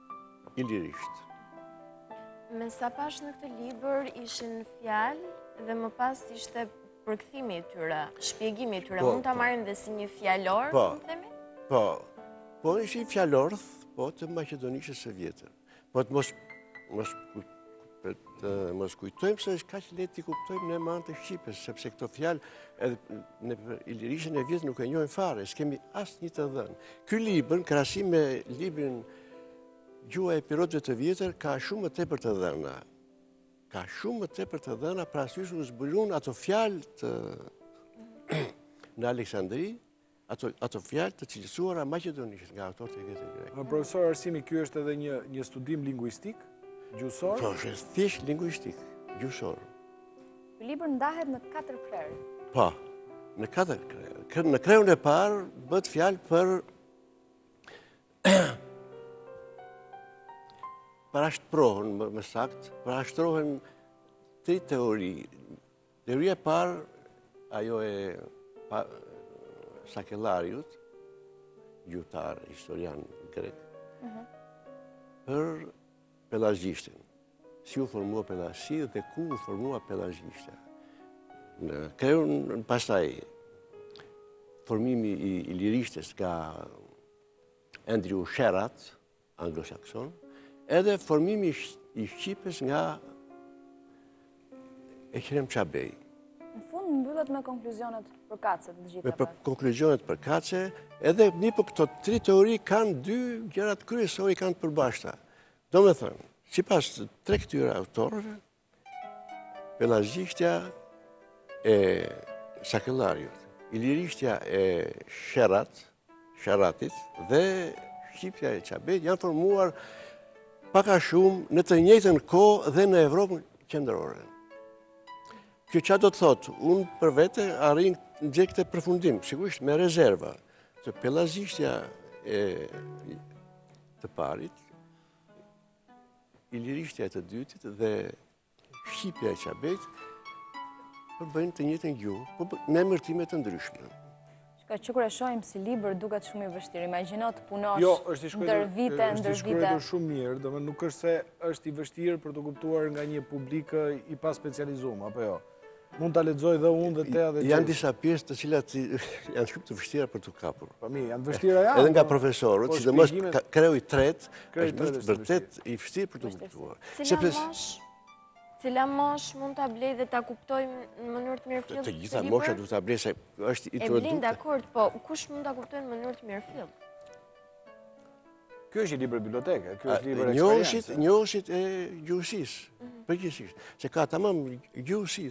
J: Ilirisht.
D: Me sa pashë në këtë libër ishin fjalë dhe më pas ishte përkthimi i tyre, shpjegimi i tyre,
J: po,
D: mund ta,
J: po,
D: marrim dhe si një fjalorth,
J: po,
D: të themi?
J: Po, po ishte një fjalorth, po, të maqedonishtes së vjetër, po të mos, mos Por të mos kujtojmë se është kaq lehtë t'i kuptojmë me anë të shqipes, sepse këto fjalë edhe ilirishten e vjetër nuk e njohin fare, s'kemi asnjë të dhënë. Ky libër, në krahasim me librin Gjuha e epirotëve të vjetër, ka shumë më tepër të dhëna. Ka shumë më tepër të dhëna, parasysh u zbulun ato fjalë në Aleksandri, ato, ato fjalë të cilësuara maqedonisht nga autorët e vjetër
B: grekë. Profesor Arsimi, ky është edhe një, një studim linguistik, gjusor?
J: Po, është thjesht linguistik, gjusor.
G: Ky libër ndahet në katër krerë.
J: Po, në katër krerë. Në kreun e parë bëhet fjalë për, parashtrohen, më, më saktë, parashtrohen tri teori Teoria e parë, ajo e pa, Sakellariut, gjuhëtar, historian grek, mm -hmm. për pelazgjishten. Si u formua pelazgjishtja dhe ku u formua pelazgjishtja. Në kreun, në pastaj, formimi i, ilirishtes nga Andrew Sherratt, anglosakson, edhe formimi i shqipes nga Eqrem Çabej.
G: Në fund mbyllet me konkluzionet përkatëse të gjitha
J: për.
G: Me
J: konkluzionet përkatëse, edhe një, po këto tri teori kanë dy gjërat kryesore i kanë të përbashkëta. Domethënë, sipas tre këtyre autorëve, Pellazgjishtja e Sakellariut, Ilirishtja e Sherrat, Sherratit dhe Shqipja e Çabejt janë formuar pak a shumë në të njëjtën kohë dhe në Evropën qendrore. Kjo ça do të thotë, unë për vete arrij në këtë përfundim, sigurisht me rezerva, që pellazgjishtja e të parit, Ilirishtja e të dytit dhe Shqipja e Çabejt përbëjnë të njëjtën gjuhë, po me emërtime të ndryshme.
G: Çka që kur e shohim si libër duket shumë i vështirë, imagjino të punosh
B: jo, ndër vite,
G: ndër vite.
B: Jo,
G: është
B: i shkruar shumë mirë, domethënë nuk është se është i vështirë për t'u kuptuar nga një publik i paspecializum, apo jo? Mund ta lexoj dhe unë dhe ti dhe
J: gjithë.
B: Janë
J: disa pjesë të cilat janë shumë të vështira për t'u kapur.
B: Pa po mi, janë të vështira janë.
J: Edhe nga profesorët,
B: po,
J: sidomos kreu i
B: tretë,
J: është
B: është
J: vërtet i vështirë për t'u kuptuar.
D: Cila moshë mund ta blejë dhe ta kuptojë në mënyrë të mirëfilltë?
J: Të gjitha moshat duhet ta blejnë se është i
D: të rëdukë.
J: E blejnë,
D: dakord, po, kush mund ta kuptojë në mënyrë të mirëfilltë?
B: Ky është një libër biblioteke, ky është libër eksperience.
J: Njohësit e gjuhësisë, përgjithësisht, se s'kam mbaruar gjuhësi,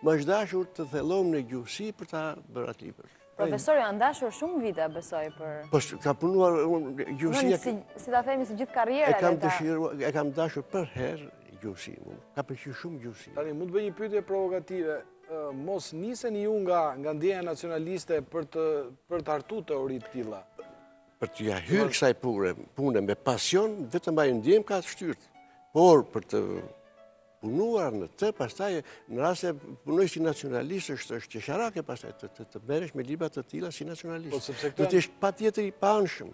J: më është dashur të thellohem në gjuhësi për ta bërë atë libër.
G: Profesor, ju janë dashur shumë vite, besoj, për...
J: Po, ka punuar gjuhësia...
G: Si ta themi, si gjithë
J: karriere...
G: E
J: kam dëshirua, e kam dashur përherë gjuhësinë, kam pëlqy shumë gjuhësi.
B: Tani, mund të bëj një pyetje provokative, mos niseni ju nga ndjenja nacionaliste për të hartu teori të tilla?
J: Për t'ia hyrë kësaj pure, pune me pasion, vetëm ajo ndjenjë më ka shtyrë. Por për të punuar në të, pastaj në rast se punoj si nacionalist, është është qesharake pastaj të, të, të merresh me libra të tilla si nacionalist.
B: Po, sepse
J: të jesh patjetër i paanshëm,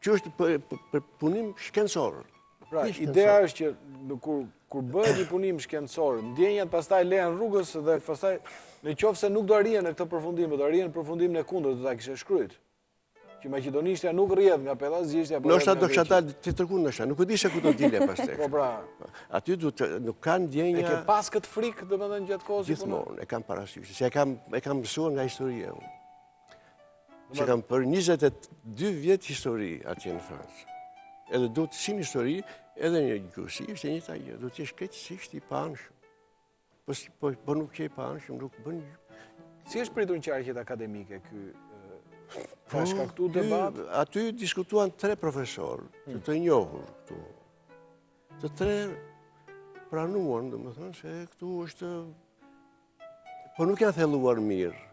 J: që është për, për, punim shkencor.
B: Pra, ideja është që në kur, kur bëhet një punim shkencor, ndjenjat pastaj lihen rrugës dhe pastaj në qoftë se nuk do arrije në këtë përfundim, po do arrije në përfundim të kundërt, do ta kishe shkruajt. Që Maqedonishtja nuk rrjedh nga Pellazgjishtja,
J: por
B: ndoshta
J: do çata tjetërkund ndoshta, nuk e di se ku do dilje pastaj.
B: Po pra.
J: Aty do të nuk kanë ndjenja.
B: E ke pas këtë frikë domethënë gjatë kohës që punon?
J: Gjithmonë e kam parasysh. Se e kam e kam mësuar nga historia unë. Që kam bërë 22 vjet histori atje në Francë. Edhe duhet si në histori, edhe në gjuhësi, është e njëjta gjë, duhet të jesh krejtësisht i paanshëm. Po, po bën nuk qe i paanshëm, nuk bën.
B: Si është pritur në qarqet akademike ky? Ka po,
J: shkaktuar
B: debat?
J: Aty diskutuan tre profesorë, të hmm. të njohur këtu. Të tre pranuan, domethënë, se këtu është... Po nuk janë thelluar mirë.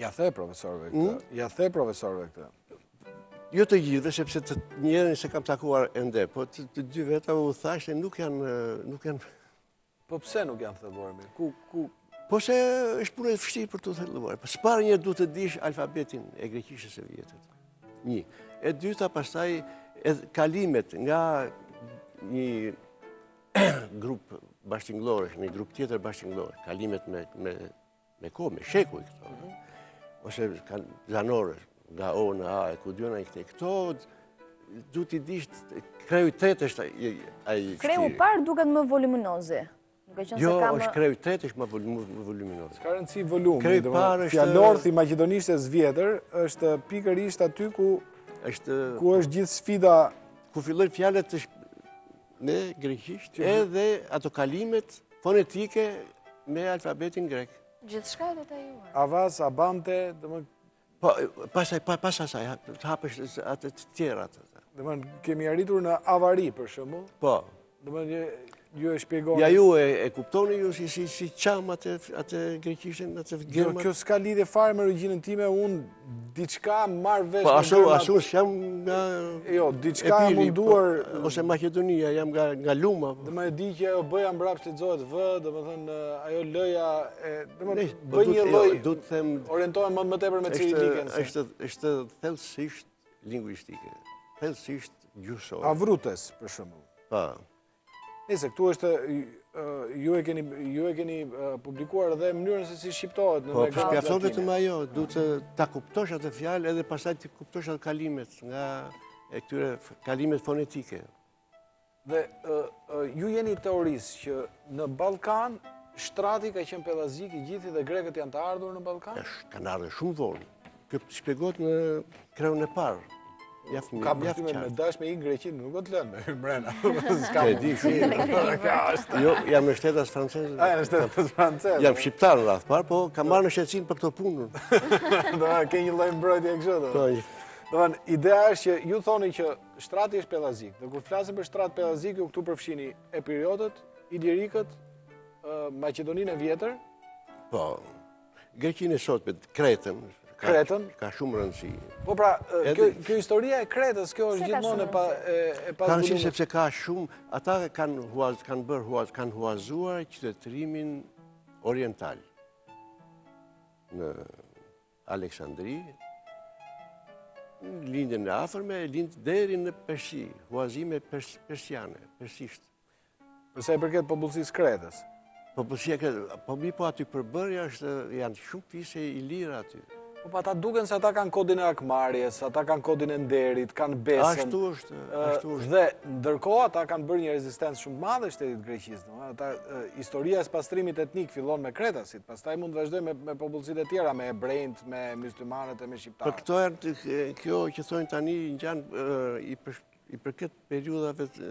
B: Ja the profesorëve këtë, hmm? ja the profesorëve këtë.
J: Jo të gjithëve, sepse të njërin s'e kam takuar ende, po të dy vetave u thashë se nuk janë, nuk janë
B: Po pse nuk janë thelluar mirë? Ku, ku?
J: Po se është punë e vështirë për t'u thelluar. Po së pari një duhet të dish alfabetin e greqishtes së vjetër. Një. E dyta pastaj edhe kalimet nga një grup bashkëtingëlloresh, në grup tjetër bashkëtingëlloresh, kalimet me, me Me kohë, me shekuj këto. Mhm. Ose kanë zanore nga O në A, e ku di unë këto. Këto duhet t'i dish te kreu i tretë është ai kështu.
G: Kreu
J: i
G: parë duket më voluminozi.
J: Jo, është kreu i tretë është më voluminozi.
B: S'ka rëndësi volumi.
J: Kreu
B: i
J: parë është...
B: Fjalorth i maqedonishtes së vjetër është pikërisht aty ku... Ku është gjithë sfida...
J: Ku fillojnë fjalët të me greqisht mhm. edhe ato kalimet fonetike me alfabetin grek.
D: Gjithçka e detajuar.
B: Avaz, abante, domethënë
J: po pastaj pa pas asaj të hapësh ato të tjerat.
B: Domethënë kemi arritur në avari për shembull.
J: Po.
B: Domethënë ju e shpjegoni.
J: Ja ju e, e kuptoni ju si si si çam atë atë greqishten atë
B: gjëmën.
J: Jo,
B: kjo s'ka lidhje fare me origjinën time, unë diçka marrë vesh...
J: Po,
B: ashtu,
J: ashtu, jam nga...
B: Jo, diçka e munduar...
J: Po, ose Maqedonia, jam nga, nga Luma. Po.
B: Domethënë e di që ajo bëja mbrapsht lexohet vë, domethënë, ajo lëja... E,
J: dhe
B: më
J: po,
B: bëj një
J: jo, loj... Do të them...
B: Orientohem më, më tepër me cirilikën.
J: Është, është thellësisht linguistike. Thellësisht gjuhësore.
B: Avrutes, për shembull.
J: Pa.
B: Po. Nëse këtu është ju e keni ju e keni publikuar edhe mënyrën se si shqiptohet në latine.
J: Po,
B: shpjegoj
J: vetëm ajo, duhet ta kuptosh atë fjalë edhe pastaj t'i kuptosh ato kalimet nga e këtyre kalimet fonetike.
B: Dhe ju jeni i teorisë që në Ballkan shtrati ka qenë pellazgjik i gjithë dhe grekët janë të ardhur në Ballkan?
J: Është kanë ardhur shumë vonë. Kjo shpjegohet në kreun e parë.
B: Ka përshembull me dash me hy në Greqi, nuk do të lënë me hy mrena.
J: S'e di
B: si.
J: Jo, jam edhe shtetas francez.
B: A, je shtetas francez.
J: Jam shqiptar në radhë të parë, po kam marrë nënshtetësinë për këtë punën.
B: Domethënë ke një lloj mbrojtje kështu.
J: Po,
B: domethënë ideja është që ju thoni që shtrati është pellazgjik. Dhe kur flasim për shtrat pellazgjik, ju këtu përfshini epirotët, ilirikët, Maqedoninë e vjetër.
J: Po, Greqinë e sotme, Kretën.
B: Kretën?
J: Ka shumë rëndësi.
B: Po pra, kjo historia e Kretës, kjo është gjithmonë e pazbulume.
J: Ka rëndësi sepse ka shumë, ata kanë bërë huaz, kanë huazuar qytetërimin oriental në Aleksandri, Lindjen e Afërme, Lindjen deri në Persi, huazime persiane, persisht.
B: Për sa i përket popullsisë së Kretës.
J: Popullsia e Kretës, po mi po aty përbërja është, janë shumë fise ilire aty.
B: Po pra ata duken se ata kanë kodin e hakmarrjes, ata kanë kodin e nderit, kanë besën.
J: Ashtu është, ashtu është.
B: Dhe ndërkohë ata kanë bërë një rezistencë shumë të madhe shtetit të Greqisë. Ata, historia e spastrimit etnik fillon me kretasit, pastaj mund të vazhdojë me, me popullsitë e tjera, me ebrenjtë, me myslimanët e me shqiptarët.
J: Por po këto janë, kjo që thonë tani, janë i përshpë i përket periudhave të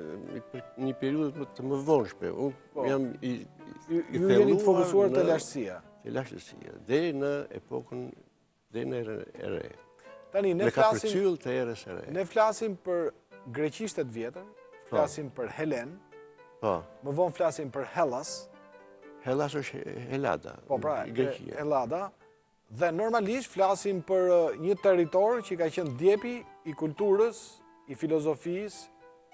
J: një periudhe më të mëvonshme. Unë
B: po.
J: jam i i thelluar.
B: Ju jeni të fokusuar te lashtësia.
J: Te lashtësia, dhe në epokën, dhe në erën e re.
B: Tani, ne flasim...
J: Mbetet erës së re.
B: Ne flasim për greqishte të vjetër, po. flasim për Helen,
J: po.
B: më vonë flasim për Hellas.
J: Hellas është Helada.
B: Po pra, Helada. Dhe normalisht flasim për një territor që ka qenë djepi i kulturës, i filozofisë,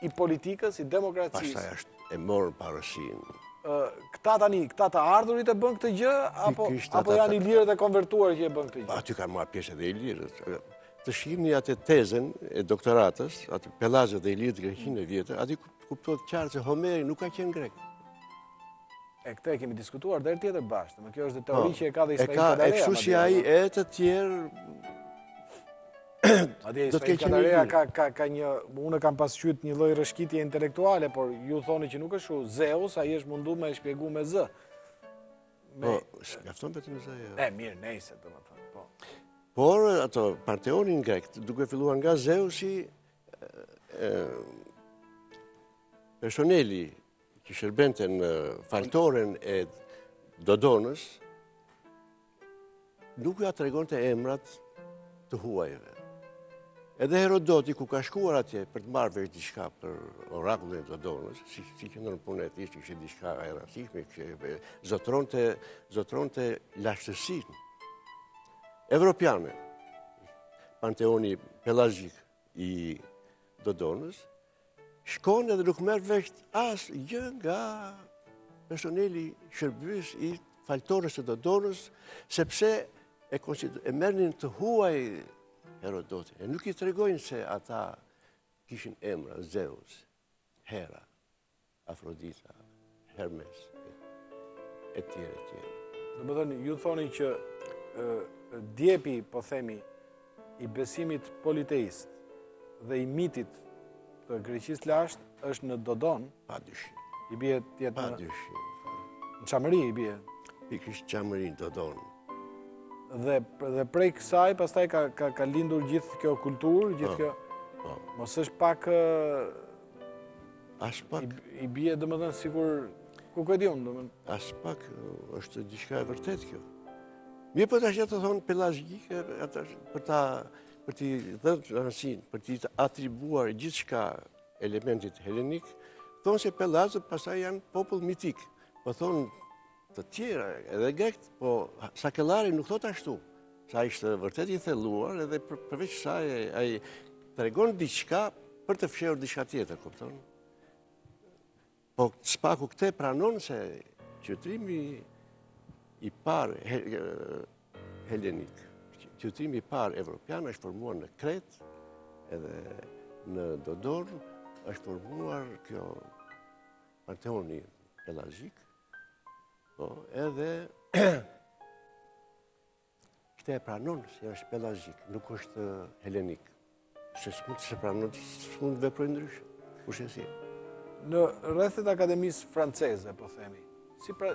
B: i politikës, i demokracisë.
J: Pastaj ashtu e morën parësin.
B: Këta tani, këta të ardhurit e bënë këtë gjë, apo janë ilirët e konvertuar që e bënë këtë gjë?
J: Aty kanë marrë pjesë edhe ilirët. Të shihni atë tezën e doktoratës, atë pellazgët dhe ilirët në Greqinë e vjetër, aty kuptohet qartë që Homeri nuk ka qenë grek.
B: E këtë e kemi diskutuar dhe herë tjetër bashkë, më kjo është dhe
J: po, teori
B: që e ka dhe Ismail
J: Kadarea. E
B: ka, e
J: kështu që ai e të tjerë... Adje,
B: Ismail
J: Kadarea
B: ka, ka, ka një, unë kam pas qujt një lloj rrëshqitje intelektuale, por ju thoni që nuk është ashtu, Zeus, ai është mundu me e shpjegu me zë. Me...
J: Po, s'mjafton për të në zë, jo.
B: E, mirë, nejse, domethënë, po.
J: Por, ato, panteonin grek, duke filluar nga Zeusi, personeli, Që shërbente në faltoren e Dodonës, nuk ua tregonte emrat të huajve. Edhe Herodoti, kur ka shkuar atje për të marrë vesh diçka për orakullin e Dodonës, si qëndron puna e tij, ishte, që ishte diçka e rëndësishme, që zotëronte, zotëronte lashtësinë evropiane, panteoni pellazgjik i Dodonës, Shkon edhe nuk merr vesh asgjë nga personeli shërbyes i faltores së Dodonës, sepse e, e merrnin të huaj Herodotin. E nuk i tregojnë se ata kishin emra, Zeus, Hera. Afrodita, Hermes, e tjere, e tjere.
B: Domethënë, ju thoni që djepi, po themi, i besimit politeist dhe i mitit të Greqisë së Lashtë është në Dodonë.
J: Pa dyshim.
B: I bie të
J: jetë
B: në...
J: Pa dyshim.
B: Në Çamëri i bie.
J: Është Çamëri në
B: Dodonë. Dhe prej kësaj, pastaj ka lindur gjithë kjo kulturë, gjithë
J: po,
B: kjo...
J: Po.
B: Mos është pak
J: As pak.
B: I bie domethënë sikur, ku e di unë domethënë?
J: As pak, është diçka e vërtetë kjo. Mirëpo tashti thonë pelazgjike, për ta, për t'i dhënë rëndësinë, për t'i atribuar gjithçka elementit helenik, thonë se pellazgët pastaj janë popull mitik, për po thonë Të tjera, edhe grekët, po Sakellari nuk thotë ashtu. Sa ishte vërtet i thelluar edhe përveç sa ai tregon diçka për të fshehur diçka tjetër, kupton? Po së paku këtë pranon se qytetërimi i parë helenik, qytetërimi i parë evropian është formuar në Kretë edhe në Dodonë është formuar kjo Panteoni pelazgjik, Po, edhe këtë e pranon se është pelazgjik, nuk është helenik. Se s'mund të s'e pranon, s'mund të veprojë ndryshe, kurrsesi.
B: Në rrethet e akademisë franceze, po themi, si, pra,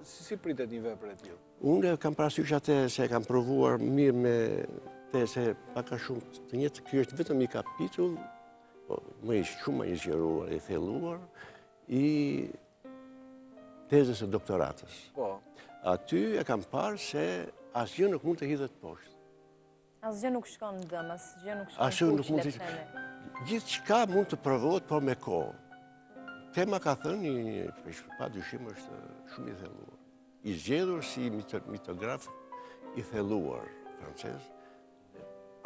B: si, si pritet një vepër e tillë?
J: Unë kam parasysh atë se e kam provuar mirë me te se pak a shumë të njëjtë, kjo është vetëm një kapitull, po, më ishte shumë më i zgjeruar, i thelluar, i tezës së doktoratës.
B: Po.
J: Aty e kam parë se asgjë nuk mund të hidhet poshtë.
G: Asgjë nuk shkon në dëm, asgjë nuk shkon në
J: nuk mund të Gjithçka mund të provohet, por me kohë. Tema ka thënë një një një pa dyshim është shumë i thelluar. I zgjedhur si mitograf i thelluar, francez.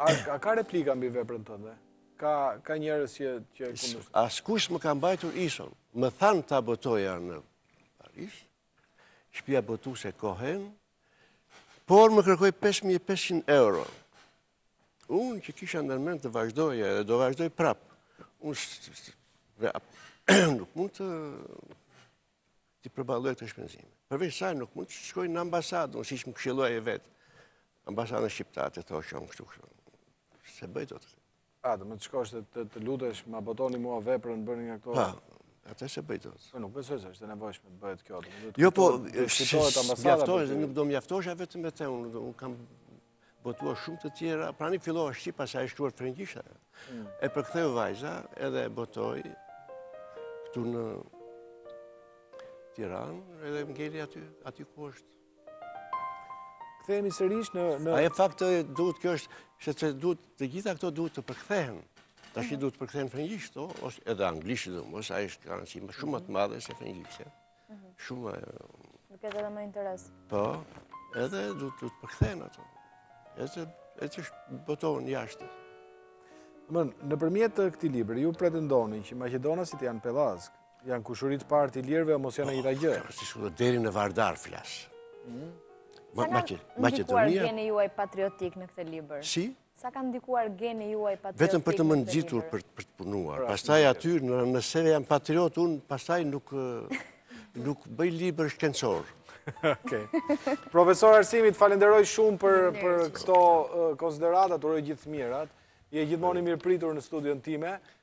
B: A ka replika mbi veprën tënde? Ka, ka njerëz që, që kundës.
J: Askush më ka mbajtur ison. Më thanë ta botoja në Paris, shpia botuese Kohen, por më kërkoi 5.500 euro. Unë që kisha ndër mend të vazhdoja dhe do vazhdoj prapë. Unë nuk mund të t'i përballoj këto shpenzime. Përveç sa nuk mund të shkoj në ambasadë, unë siç më këshilloi ai vetë, ambasadën shqiptare të thosha jam kështu kështu. S'e bëj dot.
B: A, domethënë të shkosh të, të, të lutesh, ma botoni mua veprën, bëni nga këto.
J: Pa, atë s'e bëj dot.
B: Po nuk besoj se është e nevojshme të bëhet kjo.
J: Jo, po, shqiptohet
B: ambasadë. Mjaftohet,
J: nuk do mjaftosh vetëm me të, unë, unë kam botova shumë të tjera, pra e fillova shqip, pastaj e shtova frëngjisht,
B: mm.
J: e përktheu vajza edhe e botoi këtu në Tiranë, edhe më ngeli aty, aty ku është.
B: Kthehemi sërish në...
J: Ai fakt duhet kjo është, se të duhet, të gjitha këto duhet të përkthehen. Tashi duhet të përkthehen frëngjisht, o, ose edhe anglisht, domosdo, është garanci shumë ma të madhe se frëngjishtja, Shumë ajo.
G: Nuk ka dhe më interes.
J: Po, edhe duhet të përkthehen ato. E që të botohen jashtë.
B: Më, nëpërmjet të këtij libri, ju pretendoni që maqedonasit janë pellazgë, janë kushërinj të parë të ilirëve, mos janë i ragjë. Po,
J: si shumë, deri në vardar flasë. Mhm.
G: Sa ka ndikuar geni juaj patriotik në këtë libër?
J: Si? Si?
G: Sa ka ndikuar geni juaj patriotik?
J: Vetëm për të më nxitur për të punuar. Pastaj aty, nëse jam patriot, unë pastaj nuk nuk bëj libër shkencor.
B: Profesor Arsim, të falënderoj shumë për këto konsiderata, të uroj gjithë të mirat. Je gjithmonë i mirëpritur në studion time.